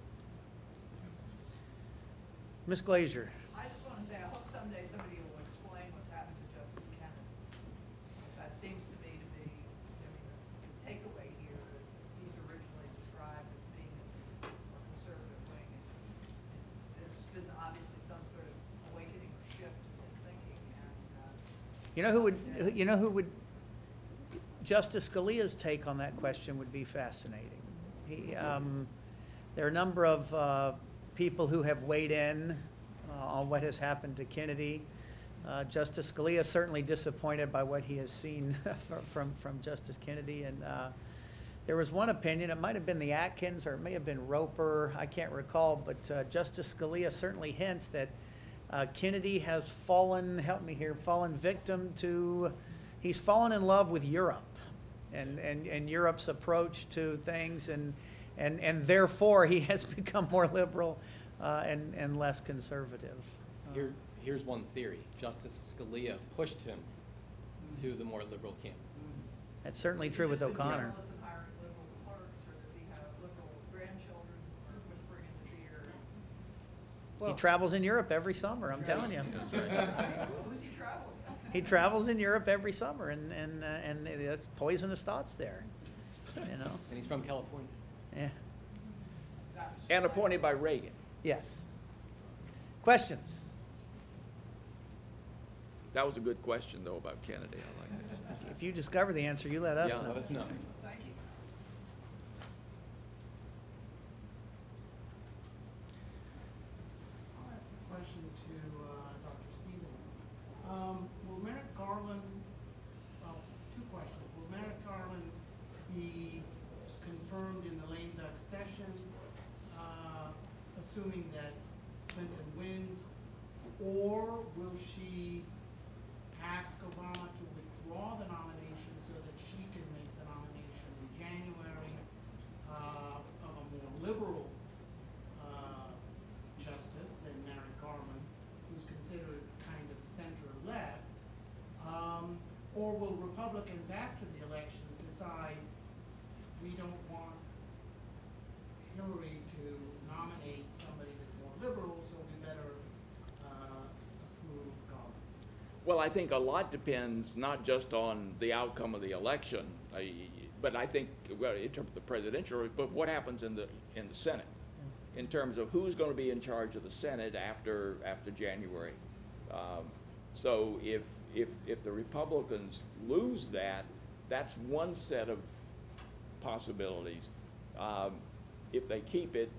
Ms. Glazier, I just want to say, I hope someday somebody will explain what's happened to Justice Kennedy. That seems to me to be, I mean, the takeaway here is that he's originally described as being a conservative wing. and There's been obviously some sort of awakening or shift in his thinking, and, uh, you know who would, you know who would, Justice Scalia's take on that question would be fascinating. He, um, there are a number of, uh, people who have weighed in, uh, on what has happened to Kennedy. Uh, Justice Scalia certainly disappointed by what he has seen from, from, Justice Kennedy, and, uh, there was one opinion, it might have been the Atkins, or it may have been Roper, I can't recall, but, uh, Justice Scalia certainly hints that, uh, Kennedy has fallen, help me here, fallen victim to, he's fallen in love with Europe and, and, and Europe's approach to things, and, and, and therefore he has become more liberal uh, and, and less conservative. Uh, Here, here's one theory. Justice Scalia pushed him to the more liberal camp. That's certainly true with O'Connor. jealous and hiring liberal clerks, or does he have liberal grandchildren who are whispering in his ear? He travels in Europe every summer, I'm telling you. Who's he traveling with? He travels in Europe every summer, and, and, uh, and that's poisonous thoughts there, you know? And he's from California. Yeah, And appointed by Reagan. yes. Questions? That was a good question, though, about Kennedy. I like that. If you discover the answer, you let us Yeah. know. Let us know. Thank you. I'll ask a question to uh, Dr. Stevens. Um, Will Merrick Garland, well, two questions. Will Merrick Garland be confirmed in the lame duck session, uh, assuming that Clinton wins? Or will she ask Obama to withdraw the nomination so that she can make the nomination in January uh, of a more liberal uh, justice than Merrick Garland, who's considered kind of center-left? Um, Or will Republicans after the election decide, we don't want Hillary to nominate somebody that's more liberal, so we better uh, approve Garland? Well, I think a lot depends not just on the outcome of the election, but I think, well, in terms of the presidential, but what happens in the, in the Senate. in terms of who's gonna be in charge of the Senate after, after January. Um, So if, if, if the Republicans lose that, that's one set of possibilities. Um, If they keep it,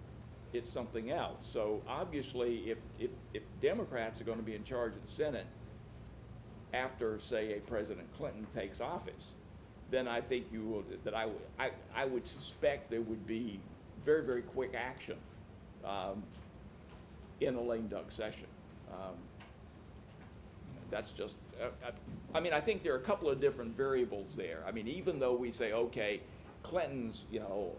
it's something else. So obviously, if, if, if Democrats are gonna be in charge of the Senate after, say, a President Clinton takes office, then I think you will, that I, I, I would suspect there would be very, very quick action um, in a lame duck session. Um, That's just, uh, uh, I mean, I think there are a couple of different variables there. I mean, even though we say, okay, Clinton's, you know,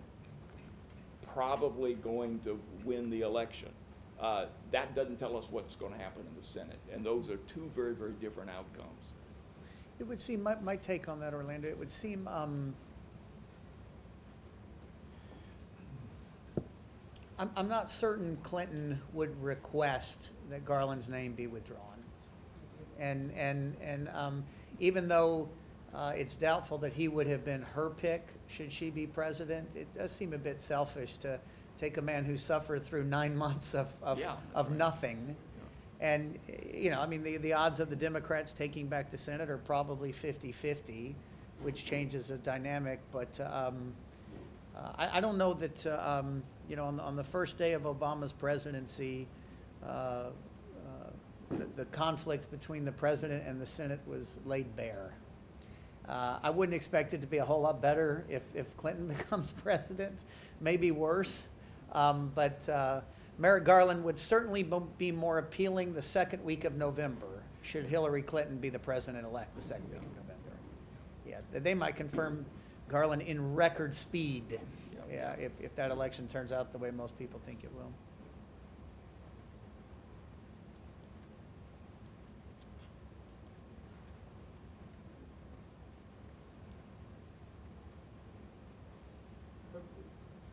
probably going to win the election, uh, that doesn't tell us what's going to happen in the Senate. And those are two very, very different outcomes. It would seem, my, my take on that, Orlando, it would seem, um, I'm, I'm not certain Clinton would request that Garland's name be withdrawn. And, and, and, um, even though, uh, it's doubtful that he would have been her pick, should she be president, it does seem a bit selfish to take a man who suffered through nine months of, of, Yeah, of right. nothing. And, you know, I mean, the, the odds of the Democrats taking back the Senate are probably 50-50, which changes the dynamic, but, um, uh, I, I don't know that, uh, um, you know, on the, on the first day of Obama's presidency, uh, the, the conflict between the president and the Senate was laid bare. Uh, I wouldn't expect it to be a whole lot better if, if Clinton becomes president, maybe worse. Um, but uh, Merrick Garland would certainly be more appealing the second week of November, should Hillary Clinton be the president-elect the second week of November. Yeah, they might confirm Garland in record speed, yeah, if, if that election turns out the way most people think it will.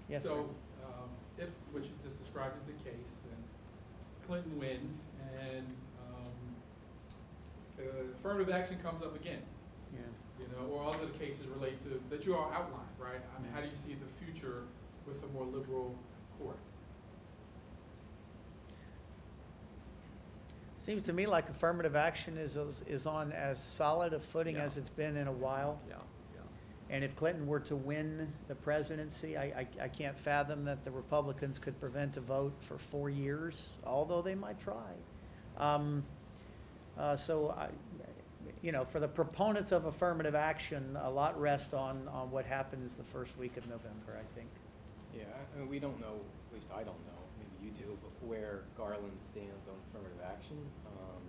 Yes. So, um, if, what you just described is the case, and Clinton wins, and, um, uh, affirmative action comes up again, Yeah. you know, or other cases relate to, that you all outlined, right? I mean, how do you see the future with a more liberal court? Seems to me like affirmative action is, is on as solid a footing Yeah. as it's been in a while. Yeah. And if Clinton were to win the presidency, I, I, I can't fathom that the Republicans could prevent a vote for four years, although they might try. Um, uh, so I, you know, for the proponents of affirmative action, a lot rests on, on what happens the first week of November, I think. Yeah, I- mean, we don't know, at least I don't know, maybe you do, but where Garland stands on affirmative action. Um,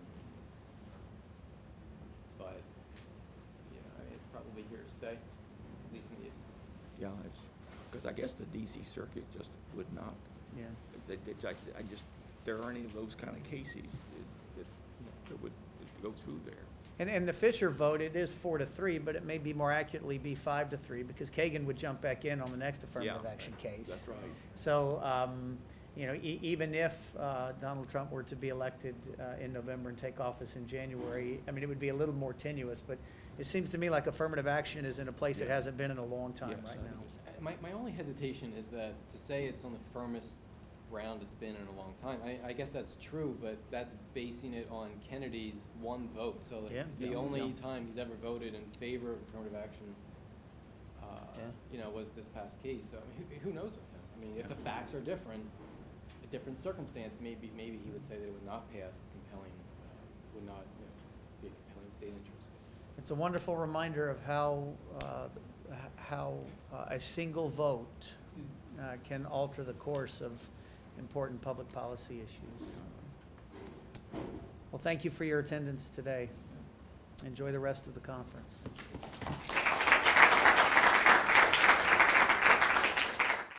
But, yeah, it's probably here to stay, at least in the, Yeah, it's, because I guess the DC circuit just would not, Yeah. it, it's, like, I just, there aren't any of those kind of cases that, that, that would go through there. And, and the Fisher vote, it is four to three, but it may be more accurately be five to three, because Kagan would jump back in on the next affirmative Yeah, action case. That's right. So, um, you know, e- even if, uh, Donald Trump were to be elected, uh, in November and take office in January, I mean, it would be a little more tenuous, but it seems to me like affirmative action is in a place it Yeah. hasn't been in a long time Yes, I right think now. it's- My, my only hesitation is that to say it's on the firmest ground it's been in a long time, I, I guess that's true, but that's basing it on Kennedy's one vote, so Yeah. the Yeah. only Yeah. time he's ever voted in favor of affirmative action, uh, Yeah. you know, was this past case, so I mean, who, who knows with him? I mean, if the facts are different, a different circumstance, maybe, maybe he would say that it would not pass compelling, uh, would not, you know, be a compelling state interest. It's a wonderful reminder of how, uh, how uh, a single vote uh, can alter the course of important public policy issues. Well, thank you for your attendance today. Enjoy the rest of the conference.